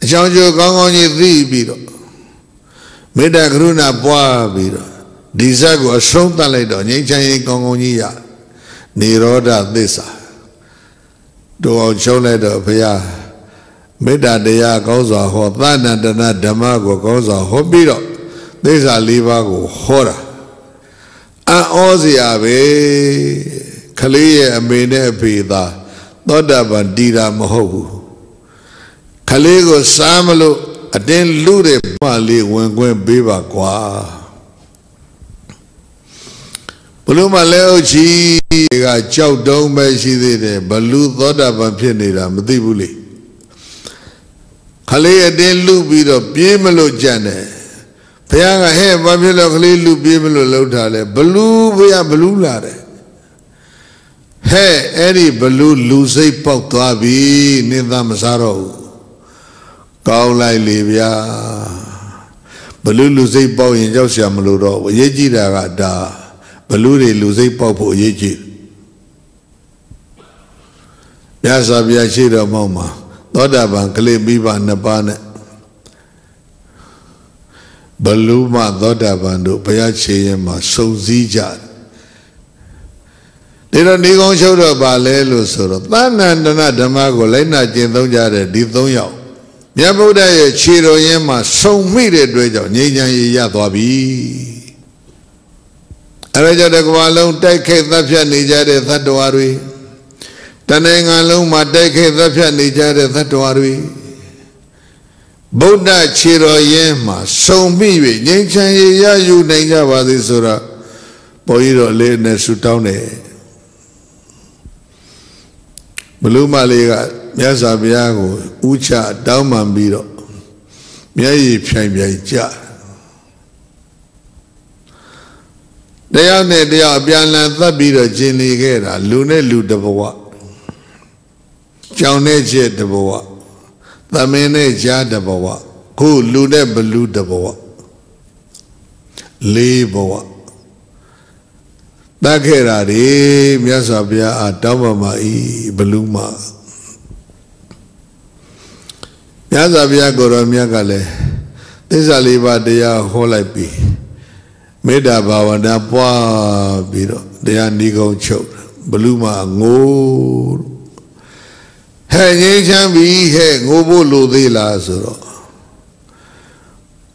Speaker 2: အကြောင်းကျိုးကောင်းကောင်းကြီးသိပြီးတော့မေတ္တာကရုဏာပွားပြီးတော့ဒီဇက်ကိုအဆုံးသတ်လိုက်တော့ငြိမ်းချမ်းရေးကောင်းကောင်းကြီးရနေရောဓသစ္စာတို့အောင်ချုံးလိုက်တော့ဘုရားမေတ္တာတရားကောင်းစွာဟောသဏ္ဍတနာဓမ္မကိုကောင်းစွာဟောပြီးတော့သစ္စာ၄ပါးကိုဟောတာအံ့ဩစရာပဲခလေးရဲ့အမေနဲ့အဖေသာသောတာပန်တည်တာမဟုတ်ဘူး ခလေးကိုစားမလို့အတင်းလူတဲ့မှလေးဝင်ခွင့်ပေးပါကွာဘလို့မလဲအုတ်ချီကကြောက်တုံးပဲရှိသေးတယ်ဘလူသောတာပန်ဖြစ်နေတာမသိဘူးလေခလေးအတင်းလူပြီးတော့ပြေးမလို့ကြံတယ်ဘုရားကဟဲ့ဘာဖြစ်လို့ခလေးလူပြေးမလို့လှုပ်ထားလဲဘလူဘုရားဘလူလာတယ်ဟဲ့အဲ့ဒီဘလူလူစိတ်ပေါက်သွားပြီနင်းသားမစားတော့ဘူး ကောင်းလိုက်လေဗျာဘလူလူစိတ်ပေါက်ရင်ကြောက်စရာမလိုတော့အရေးကြီးတာကဒါဘလူတွေလူစိတ်ပေါက်ဖို့အရေးကြီးမြတ်စွာဘုရားရှိတော်မောက်မှာသောတာပန်ကလေးမိဘနှစ်ပါးနဲ့ဘလူမသောတာပန်တို့ဘုရားရှင်ရဲ့မှာစုံစည်းကြတယ်ဒါတော့နေကောင်းချုပ်တော့ပါလဲလို့ဆိုတော့သန္နန္တနာဓမ္မကိုလိုက်နာကျင့်သုံးကြတဲ့ဒီ၃ယောက် မြတ်ဗုဒ္ဓရဲ့ခြေတော်ရင်းမှာစုံမိတဲ့အတွက်ကြောင့်ငြိမ်းချမ်းရေးရသွားပြီအဲဒါကြောင့်တကဘာလုံးတိုက်ခိုက်သတ်ဖြတ်နေကြတဲ့သတ္တဝါတွေတနိုင်ငံလုံးမှာတိုက်ခိုက်သတ်ဖြတ်နေကြတဲ့သတ္တဝါတွေဗုဒ္ဓခြေတော်ရင်းမှာစုံမိ၍ငြိမ်းချမ်းရေးရယူနိုင်ကြပါစေဆိုတော့ဘုန်းကြီးတော်လေးနဲ့ဆုတောင်းတယ်ဘလူမလေးက မြတ်စွာဘုရားကိုဥချတောင်းပန်ပြီးတော့မျက်ရည်ဖြိုင်ဖြိုင်ကြတရားနဲ့တရားအပြန်လန်သတ်ပြီးတော့ကျင်လီခဲ့တာလူနဲ့လူတဘဝကြောင်နဲ့ကျက်တဘဝသမင်းနဲ့ကြားတဘဝခုလူနဲ့ဘလူတဘဝလေးဘဝတတ်ခဲ့တာဒီမြတ်စွာဘုရားအားတောင်းပန်ပါ၏ဘလူမ မြတ်စွာဘုရားကိုရောမြတ်ကလည်းသစ္စာလေးပါးတရားဟောလိုက်ပြီမေတ္တာဘာဝနာပွားပြီးတော့တရားဤကုံချုပ်ဘလူမငိုးဟဲ့ငြိမ်းချမ်းပြီဟဲ့ငိုးဖို့လိုသေးလားဆိုတော့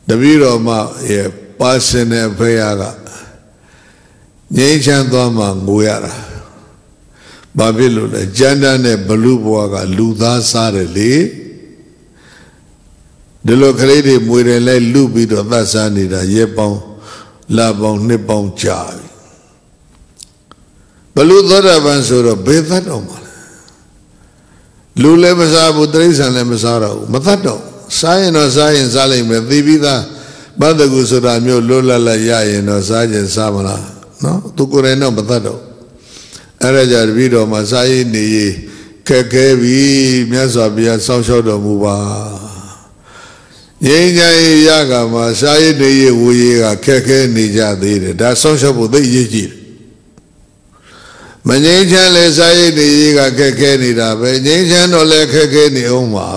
Speaker 2: တပည့်တော်မရဲ့ပါစင်တဲ့ဖေရကငြိမ်းချမ်းသွားမှငိုရတာဘာဖြစ်လို့လဲကြမ်းတမ်းတဲ့ဘလူဘွားကလူသားစားတယ်လေ ဒီလိုကလေးတွေမွေတယ်လဲလူပြီးတော့သတ်စားနေတာရဲပေါင်းလာပေါင်းနှစ်ပေါင်းကြာပြီဘလူသောတာပန်ဆိုတော့ဘယ်သတ်တော့မှာလဲလူလည်းမစားဘူးတိရစ္ဆာန်လည်းမစားတော့ဘူးမသတ်တော့စားရင်တော့စားရင်စားလိုက်မယ်သိပြီးသားဘတ်တကူဆိုတာမျိုးလွတ်လပ်လပ်ရရင်တော့စားခြင်းစားမလားနော်သူကိုယ်တိုင်တော့မသတ်တော့အဲ့ဒါကြတပည့်တော်မှာစားရည်နေရခက်ခဲပြီမြတ်စွာဘုရားစောင့်ရှောက်တော်မူပါ ငြိမ်းချမ်းရေးရကမှာစားရည်နေရဝူရည်ကခက်ခဲနေကြသေးတယ်ဒါစောင့်ရှောက်ဖို့သိအရေးကြီးတယ်မငြိမ်းချမ်းလဲစားရည်နေရကခက်ခဲနေတာပဲငြိမ်းချမ်းတော့လဲခက်ခဲနေအောင်ပါ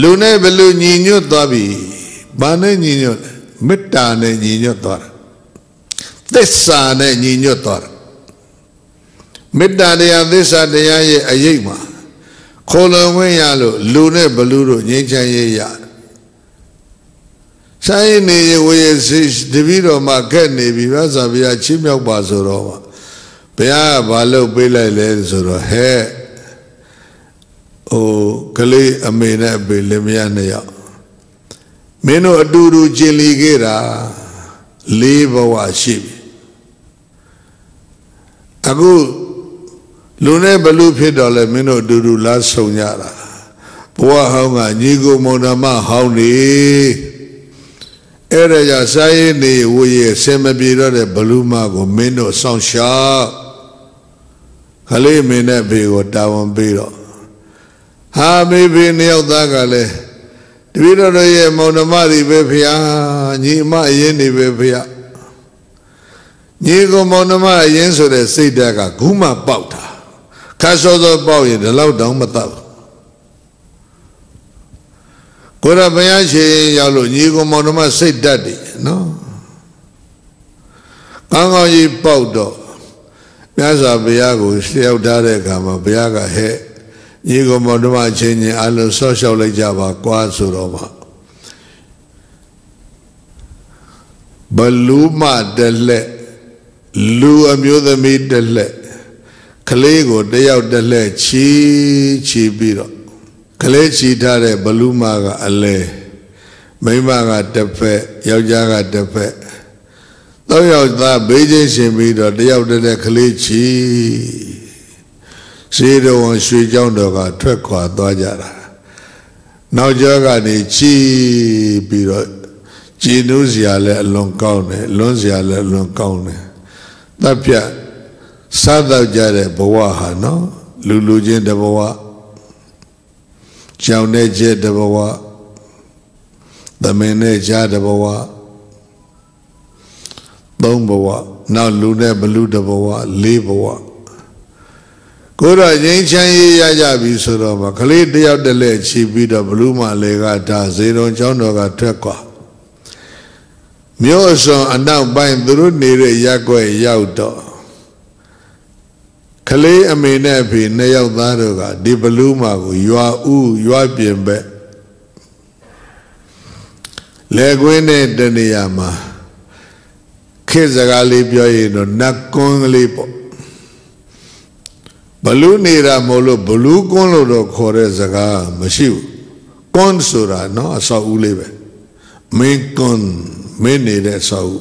Speaker 2: လူနဲ့ဘလူညီညွတ်သွားပြီဘာနဲ့ညီညွတ်လဲမေတ္တာနဲ့ညီညွတ်သွားတာသစ္စာနဲ့ညီညွတ်သွားတာမေတ္တာတရားသစ္စာတရားရဲ့အရေးမှာ ခေါ်လွန်ဝင်ရလို့လူနဲ့ဘလူတို့ငြိမ်းချမ်းရေးရတယ်ဆိုင်နေရဝေစီတပည့်တော်မှာခက်နေပြီဘုရားဘုရားချီးမြှောက်ပါဆိုတော့ဘုရားကဘာလုပ်ပေးလိုက်လဲဆိုတော့ဟဲ့ဟိုကလေးအမေနဲ့အဖေလင်မယားနှစ်ယောက်မင်းတို့အတူတူကျင်လီခဲ့တာလေးဘဝရှိပြီအခု လူနဲ့ဘလူဖြစ်တော့လဲမင်းတို့အတူတူလားဆုံကြတာဘဝဟောင်းကညီကိုမုံဓမ္မဟောင်းနေအဲ့ဒါကြောင့်စာရေးနေဝေရဆင်မပြေတော့တဲ့ဘလူမကိုမင်းတို့စောင့်ရှောက်ခလေးမင်းနဲ့ဖေကိုတာဝန်ပေးတော့ဟာမေဖေနှစ်ယောက်သားကလည်းတပည့်တော်ရဲ့မောင်နှမတွေပဲဖျားညီမအရင်နေပဲဖျားညီကောင်မောင်နှမအရင်ဆိုတဲ့စိတ်ဓာတ်ကဂုမပေါက်တာ ခါစောစောပေါက်ရင်ဒီလောက်တောင်မတတ်ကိုရဘုရားရှင်ရောက်လို့ညီကောင်မောင်နှမစိတ်ဓာတ်တွေနော်ကောင်းကောင်းကြီးပေါက်တော့မြတ်စွာဘုရားကိုလျှောက်ထားတဲ့အခါမှာဘုရားကဟဲ့ညီကောင်မောင်နှမချင်းချင်းအလုံးဆော့လျှောက်လိုက်ကြပါကွာဆိုတော့မှဘလူးမတလက်လူအမျိုးသမီးတလက် ကလေးကိုတယောက်တလက်ချီချီပြီးတော့ကလေးချီထားတဲ့ဘလူးမကအလဲမိမကတစ်ဖက်ယောက်ျားကတစ်ဖက်တော့ယောက်သားဘေးချင်းရှင်ပြီးတော့တယောက်တလက်ကလေးချီစေတော်ရွှေเจ้าတော်ကထွက်ခွာသွားကြတာနောက်ကျောကနေချီပြီးတော့ကြည်နူးစရာလည်းအလွန်ကောင်းတယ်လွန်းစရာလည်းအလွန်ကောင်းတယ်တပ်ပြ စားတော့ကြတဲ့ဘဝဟာနော်လူလူချင်းတဘဝကြောင်တဲ့ကျက်တဘဝသမင်နဲ့ကြားတဘဝသုံးဘဝနောက်လူနဲ့ဘလူတဘဝလေးဘဝကိုတော့ငြိမ်းချမ်းရေးရကြပြီဆိုတော့မှကလေးတယောက်တည်းလက်ချီပြီးတော့ဘလူမလေးကဒါဇေရုံချောင်းတော်ကထွက်ကွာမြို့အစွန်အနောက်ပိုင်းသူတို့နေတဲ့ရက်ွက်ရောက်တော့ ကလေးအမေနဲ့အဖေနှစ်ယောက်သားတို့ကဒီဘလူးမာကိုရွာဥရွာပြင်ဘက်လေကွင်းတဲ့တနေရာမှာခေစကားလေးပြောရင်တော့နတ်ကွန်းကလေးပေါ့ဘလူးနေတာမဟုတ်လို့ဘလူးကွန်းလို့တော့ခေါ်တဲ့စကားမရှိဘူးကွန်းဆိုတာနော်အဆောက်အဦလေးပဲမင်းကွန်းမင်းနေတဲ့ဆောက်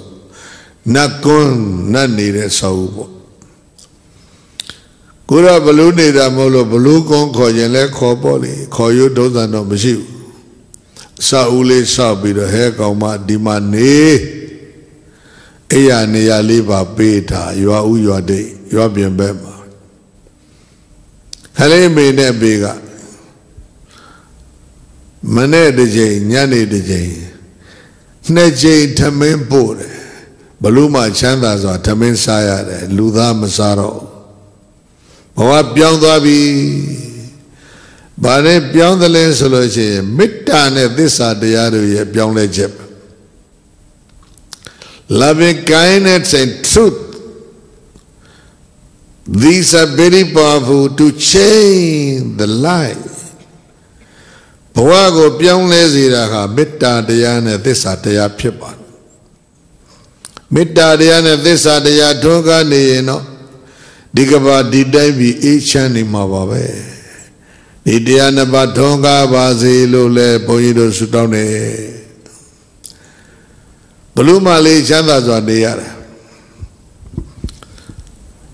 Speaker 2: နတ်ကွန်းနတ်နေတဲ့ဆောက်ပေါ့ ကိုရဘလူးနေတာမဟုတ်လို့ဘလူးကွန်းခေါ်ရင်လည်းခေါ်ပေါ့လေခေါ်ရဒုသံတော့မရှိဘူးဆောက်ဦးလေးဆောက်ပြီးတော့ဟဲကောင်မဒီမှာနေအဲ့ရနေရာလေးပါပေးတာရွာဦးရွာဒိတ်ရွာပြင်ဘက်မှာခလေးမေနဲ့ဘေကမနေ့တစ်ချိန်ညနေတစ်ချိန်နှစ်ချိန်ထမင်းပို့တယ်ဘလို့မှချမ်းသာစွာထမင်းစားရတယ်လူသားမစားတော့ ဘဝပြောင်းသွားပြီဘာနဲ့ပြောင်းသလဲဆိုလို့ရှိရင်မေတ္တာနဲ့သစ္စာတရားတို့ရဲ့ပြောင်းလဲချက်ပဲ loving kindness and truth these are very powerful to change the life ဘဝကိုပြောင်းလဲစေတာဟာမေတ္တာတရားနဲ့သစ္စာတရားဖြစ်ပါတယ်မေတ္တာတရားနဲ့သစ္စာတရားထွန်းကားနေရင်တော့ ဒီကဘာဒီတိုင်းပြီးအေးချမ်းနေမှာပါပဲဒီတရားနှစ်ပါးထွန်းကားပါစေလို့လဲဘုန်းကြီးတို့ဆုတောင်းနေဘလူးမလေးချမ်းသာစွာနေရတယ်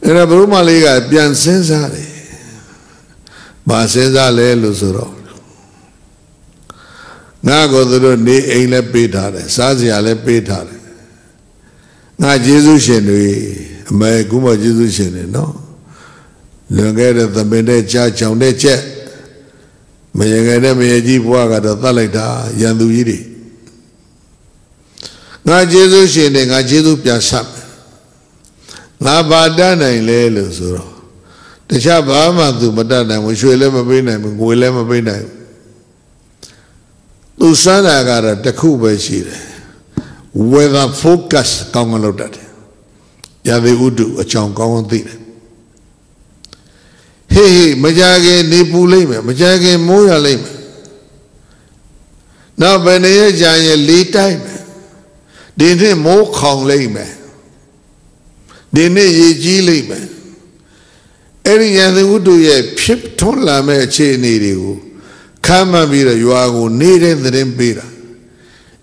Speaker 2: အဲ့ဒါဘလူးမလေးကပြန်စဉ်းစားတယ်ဘာစဉ်းစားလဲလို့ဆိုတော့ငါကိုသူတို့နေအိမ်လည်းပေးထားတယ်စားစရာလည်းပေးထားတယ်ငါယေရှုရှင်တွေ အမေကုမယေရှုရှင်တွေနော်လွန်ခဲ့တဲ့သမင်တဲ့ကြားချောင်တဲ့ချက်မယငယ်တဲ့မယကြီးဘွားကတော့တတ်လိုက်တာရန်သူကြီးတွေငါယေရှုရှင်တွေငါယေရှုပြန်ဆက်ငါဘာတတ်နိုင်လဲလို့ဆိုတော့တခြားဘာမှသူမတတ်နိုင်ဘူးရွှေလည်းမပေးနိုင်ဘူးငွေလည်းမပေးနိုင်ဘူးသူစမ်းတာကတော့တစ်ခုပဲရှိတယ် weather focus ကောင်းကောင်းလုပ်တတ်တယ် ရာသီဥတုအကြောင်းကောင်းကောင်းသိတယ်ဟေးဟေးမကြခင်နေပူလိမ့်မယ်မကြခင်မိုးရလိမ့်မယ်နောက်ဘယ်နေရကြရင်လေးတိုက်မယ်ဒီနေ့မိုးခေါင်လိမ့်မယ်ဒီနေ့ရေကြီးလိမ့်မယ်အဲ့ဒီရာသီဥတုရဲ့ဖြစ်ထွန်းလာမဲ့အခြေအနေတွေကိုခမ်းမှတ်ပြီးတော့ရွာကိုနေတဲ့သတင်းပေးတာ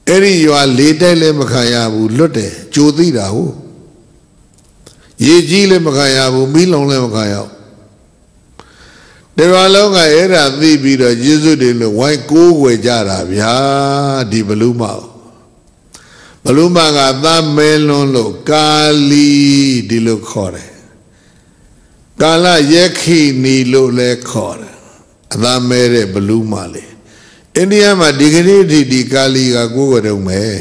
Speaker 2: အဲ့ဒီရွာလေးတိုက်လည်းမခံရဘူးလွတ်တယ်ကြိုသိတာဟုတ် ရေကြီးလည်းမခံရဘူးမီးလုံးလည်းမခံရဘူးတရားလုံးကအဲ့ဒါသိပြီးတော့ယေရှုတွေလို့ဝိုင်းကိုးွယ်ကြတာဗျာဒီဘလူးမောက်ဘလူးမကသမဲလွန်းလို့ကာလီဒီလိုခေါ်တယ်ကာလယက္ခိနီလို့လည်းခေါ်တယ်အသာမဲတဲ့ဘလူးမလေးအိန္ဒိယမှာဒီကနေ့ဒီဒီကာလီကကိုးကြုံမယ်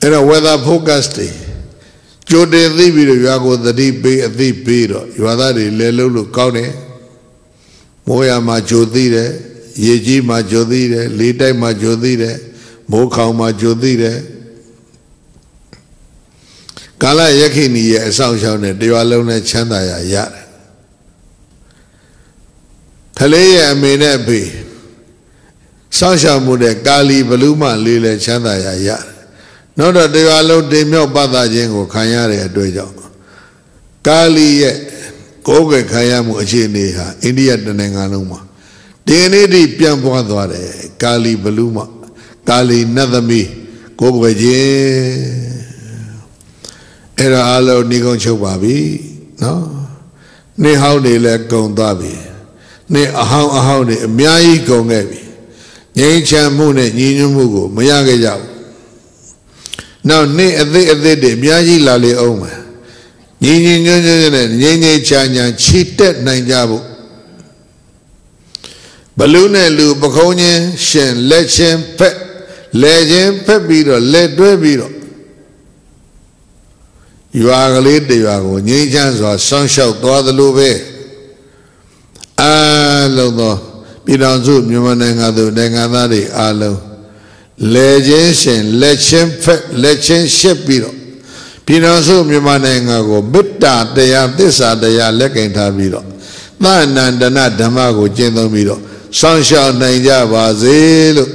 Speaker 2: အဲ့တော့ weather forecast တွေ ကြိုတင်သိပြီးတော့ရွာကိုသတိပေးအသိပေးတော့ရွာသားတွေလဲလုံးလို့ကောင်းတယ်မိုးရမှာကြိုသိတယ်ရေကြီးမှာကြိုသိတယ်လေတိုက်မှာကြိုသိတယ်မိုးခေါင်မှာကြိုသိတယ်ကာလယက္ခိနီရဲ့အဆောင်ရှောင်းနဲ့တရွာလုံးနဲ့ချမ်းသာရရတယ်ခလေးရဲ့အမေနဲ့အဖေစောင့်ရှောက်မှုတဲ့ကာလီဘလူးမလေးလည်းချမ်းသာရရတယ် နောက်တော့တရားလုံးတင်မြောက်ပတ်သားခြင်းကိုခံရတဲ့အတွေ့ကြောင့်ကာလီရဲ့ကိုယ်ကခံရမှုအခြေအနေဟာအိန္ဒိယတနိုင်ငံလုံးမှာဒီနေ့ထိပြန်ပွားသွားတယ်ကာလီဘလူးမကာလီနတ်သမီးကိုယ်ကခြင်းအဲ့ဒါအလုံးနှီးကုန်းချုပ်ပါပြီနော်နေဟောင်းနေလဲကုံသွားပြီနေအဟောင်းအဟောင်းနေအများကြီးကုံခဲ့ပြီငြိမ်းချမ်းမှုနဲ့ညီညွတ်မှုကိုမရခဲ့ကြဘူး နောက်နေ့အသေးအသေးတွေအများကြီးလာလေအောင်မယ်ညီညီညွတ်ညွတ်နဲ့ငြိမ်းငြိမ်းချမ်းချမ်းခြိတက်နိုင်ကြဖို့ဘလူးနဲ့လူပခုံးချင်းရှင်လက်ချင်းဖက်လဲချင်းဖက်ပြီးတော့လက်တွဲပြီးတော့ရွာကလေးတရွာကိုငြိမ်းချမ်းစွာဆောင်းလျှောက်သွားသလိုပဲအားလုံးသောပြည်တော်စုမြန်မာနိုင်ငံသူနိုင်ငံသားတွေအားလုံး လဲချင်းရှင်လက်ချင်းဖက်လက်ချင်းရှစ်ပြီးတော့ပြည်တော်စုမြန်မာနိုင်ငံကိုမေတ္တာတရားသစ္စာတရားလက်ကင်ထားပြီးတော့သန္နန္တနဓမ္မကိုကျင့်သုံးပြီးတော့စောင့်ရှောက်နိုင်ကြပါစေလို့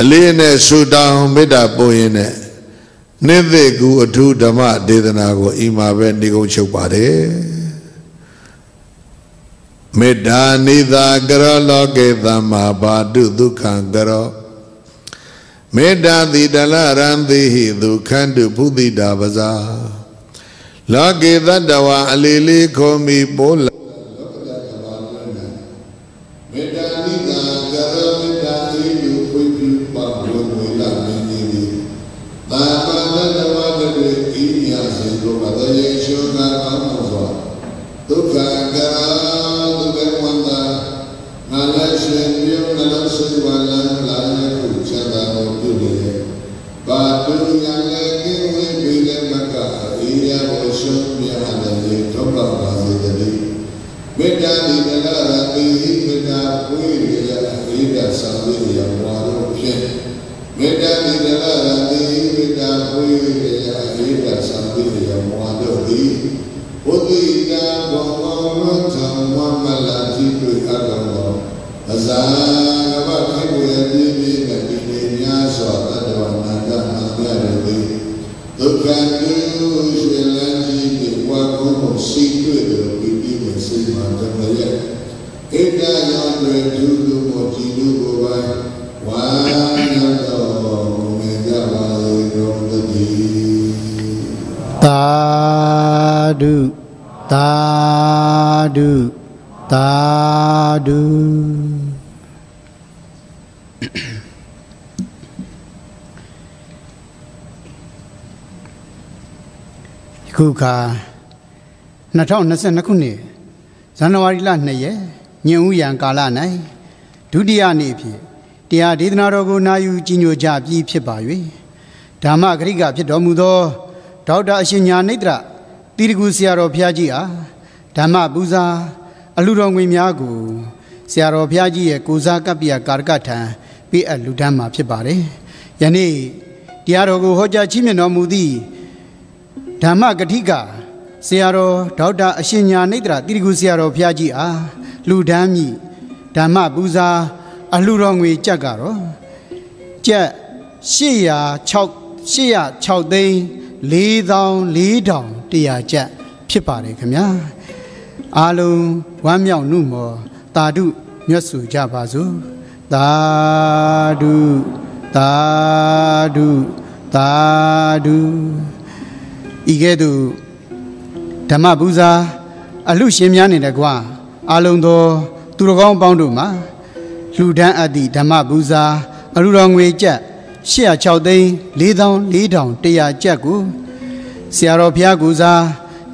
Speaker 2: အလေးနဲ့ဆုတောင်းမေတ္တာပို့ရင်းနဲ့နိသိကူအထုဓမ္မဒေသနာကိုအိမာပဲနေကုန်ချုပ်ပါတယ်မေတ္တာနိသာကရောလောကေသမ္မာဘာတုဒုက္ခံကရော မေတ္တာတိတလရံတိဟိဒုက္ခန္တုဘုဒ္ဓိတာပဇာလောကေတတဝါအလီလေးခေါ်မိပိုး
Speaker 1: ယခုခါ2022ခုနှစ်ဇန်နဝါရီလ2ရက်ညင်ဦးရန်ကာလ၌ဒုတိယနေ့ဖြင့်တရားဒေသနာတော်ကိုနာယူကြီးညိုကြပြီးဖြစ်ပါ၍ဓမ္မဂရိကဖြစ်တော်မူသောဒေါက်တာအရှင်ညာနိတ္တရတိရကုဆရာတော်ဘုရားကြီးအားဓမ္မပူဇာအလူတော်ငွေများကိုဆရာတော်ဘုရားကြီးရဲ့ကိုစားကပ္ပိယကာရကထံပေးအပ်လူတန်းမှာဖြစ်ပါတယ်။ယနေ့တရားတော်ကိုဟောကြားချီးမြှင့်တော်မူသည့် ဓမ္မဂတိကဆရာတော်ဒေါက်တာအရှင်ညာနိတ္တရတိရကုဆရာတော်ဘုရားကြီးအားလူဒန်းမိဓမ္မပူဇာအလှတော်ငွေကြက်ကတော့ကြက်806 806သိန်း4400တရားကြက်ဖြစ်ပါတယ်ခင်ဗျာအားလုံးဝမ်းမြောက်နှုမောတာဓုမြတ်စုကြပါစို့သာဓုသာဓုသာဓု ဤကဲ့သို့ဓမ္မပူဇာအလှရှင်များနေတကွာအာလုံသောသူတော်ကောင်းပေါင်းတို့မှာလှူဒန်းအပ်သည့်ဓမ္မပူဇာအလှတော်ငွေကျပ်806သိန်း4400ကျပ်ကိုဆရာတော်ဘုရားကူစား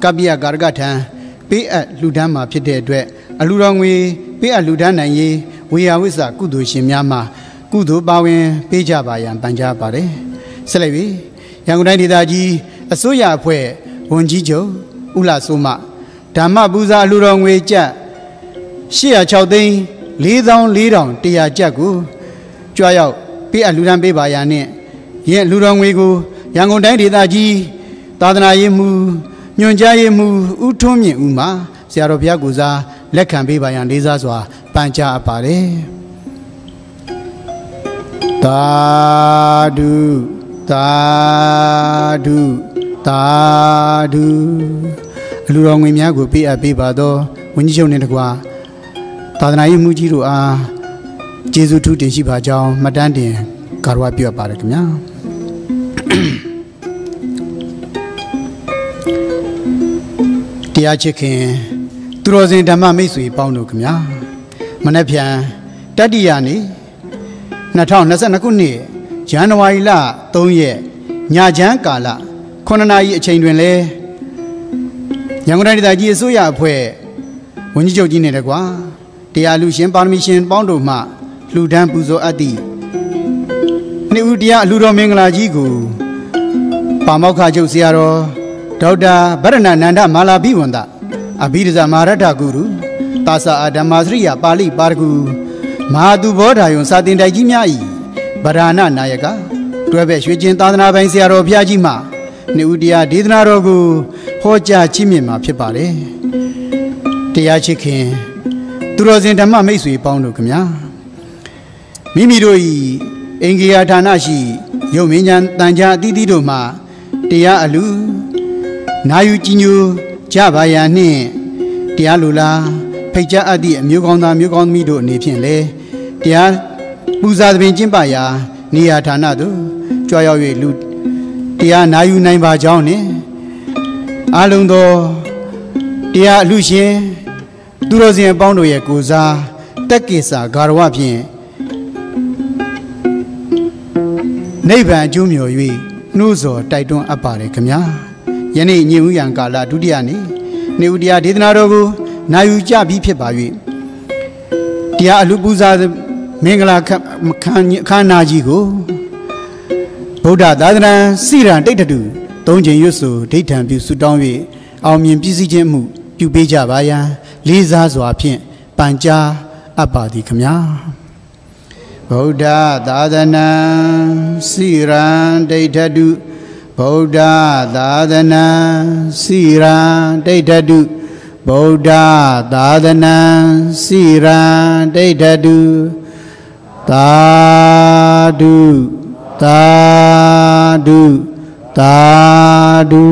Speaker 1: ကပ္ပိယကာရကထံပေးအပ်လှူဒန်းမှာဖြစ်တဲ့အတွက်အလှတော်ငွေပေးအပ်လှူဒန်းနိုင်ရေးဝေယဝိဇ္ဇကုသိုလ်ရှင်များမှာကုသိုလ်ပါဝင် ပေးကြပါရန်ပန်ကြားပါတယ်ဆက်လက်ပြီးရန်ကုန်တိုင်းဒေသကြီး အစိုးရအဖွဲ့ဝန်ကြီးချုပ်ဦးလာစိုးမဓမ္မပူဇာအလှတော်ငွေကျပ်806သိန်း4400တရားကျပ်ကိုကြွားရောက်ပေးအပ်လူဒန်းပေးပါရန်နဲ့ယင်းလူတော်ငွေကိုရန်ကုန်တိုင်းဒေသကြီးသာသနာရေးမှူးညွှန်ကြားရေးမှူးဦးထွန်းမြင့်ဦးမှာဆရာတော်ဘုရားကိုစားလက်ခံပေးပါရန်လေးစားစွာပန်ကြားအပ်ပါတယ်သာဓုသာဓု သာဓုအလူတော်ငွေများကိုပေးအပ်ပေးပါသောဝင်းကြီးချုပ်နှင့်တကွာသာသနာရေးမှူးကြီးတို့အားကျေးဇူးထူးတင်ရှိပါကြောင်းမှတ်တမ်းတင်ကာရဝပြုအပ်ပါတယ်ခင်ဗျာတရားချစ်ခင်သူတော်စင်ဓမ္မမိတ်ဆွေပေါင်းတို့ခင်ဗျာမနေ့ဖြန်တတိယနေ့2022ခုနှစ်ဇန်နဝါရီလ3ရက်ညချမ်းကာလ 9နာရီအချိန်တွင်လဲရန်ကုန်တိုင်းဒေသကြီးအစိုးရအဖွဲ့ဝန်ကြီးချုပ်ကြီးနဲ့တကွာတရားလူရှင်ပါရမီရှင်ပေါင်းတို့မှလှူဒန်းပူဇော်အပ်သည့်နှစ်ဦးတရားအလှူတော်မင်္ဂလာကြီးကိုပါမောက္ခချုပ်ဆရာတော်ဒေါက်တာဗရဏနန္ဒမာလာဘိဝန္တအဘိဓဇမဟာရထဂုရုသာသအာဓမ္မာစရိယပါဠိပါရဂုမဟာသူဘောဓာယုံစာတင်တိုက်ကြီးများ၏ဗရာဏနာယကတွဲဘက်ရွှေကျင်သာသနာပိုင်ဆရာတော်ဘုရားကြီးမှ နှစ်ဦးတရားဒေသနာတော်ကိုဟောကြားချီးမြှင့်မှာဖြစ်ပါတယ်တရားချစ်ခင်သူတော်စင်ဓမ္မမိတ်ဆွေပေါင်းတို့ခင်ဗျာမိမိတို့၏အင်္ဂိယာဌာနရှိယုံမင်းညာတန်ကြာအသီးသီးတို့မှတရားအလူနာယူကြည်ညိုကြပါရနှင့်တရားလူလားဖိတ်ကြားအပ်သည့်အမျိုးကောင်းသားမျိုးကောင်းသမီးတို့အနေဖြင့်လေတရားပူဇာသဘင်ကျင့်ပရာနေရာဌာနသို့ကြွားရောက်၍လူ တရားနာယူနိုင်ပါကြောင်းနှင့်အလုံးသောတရားအလူရှင်သူတော်စင်အပေါင်းတို့ရဲ့ကိုစားတက်ကိစ္စဂါရဝဖြင့်နိဗ္ဗာန်အကျိုးမြော်၍နှိုးဆော်တိုက်တွန်းအပ်ပါတယ်ခမညာယနေ့ညင်ဦးရန်ကာလဒုတိယနေ့နေဦးတရားဒေသနာတော်ကိုနာယူကြပြီးဖြစ်ပါ၍တရားအလူပူဇာမင်္ဂလာခမ်းနာကြီးကို ဗုဒ္ဓသာသနာစိရန်တိတ်တူသုံးချိန်ရွတ်ဆိုဒိဋ္ဌံပြုဆုတောင်း၍အောင်မြင်ပြည့်စည်ခြင်းမှုပြုပေးကြပါယံလေးစားစွာဖြင့်ပန်ကြားအပ်ပါသည်ခမညာဗုဒ္ဓသာသနာစိရန်ဒိဋ္ဌတုဗုဒ္ဓသာသနာစိရန်ဒိဋ္ဌတုဗုဒ္ဓသာသနာစိရန်ဒိဋ္ဌတုသာဓု သာဓုသာဓု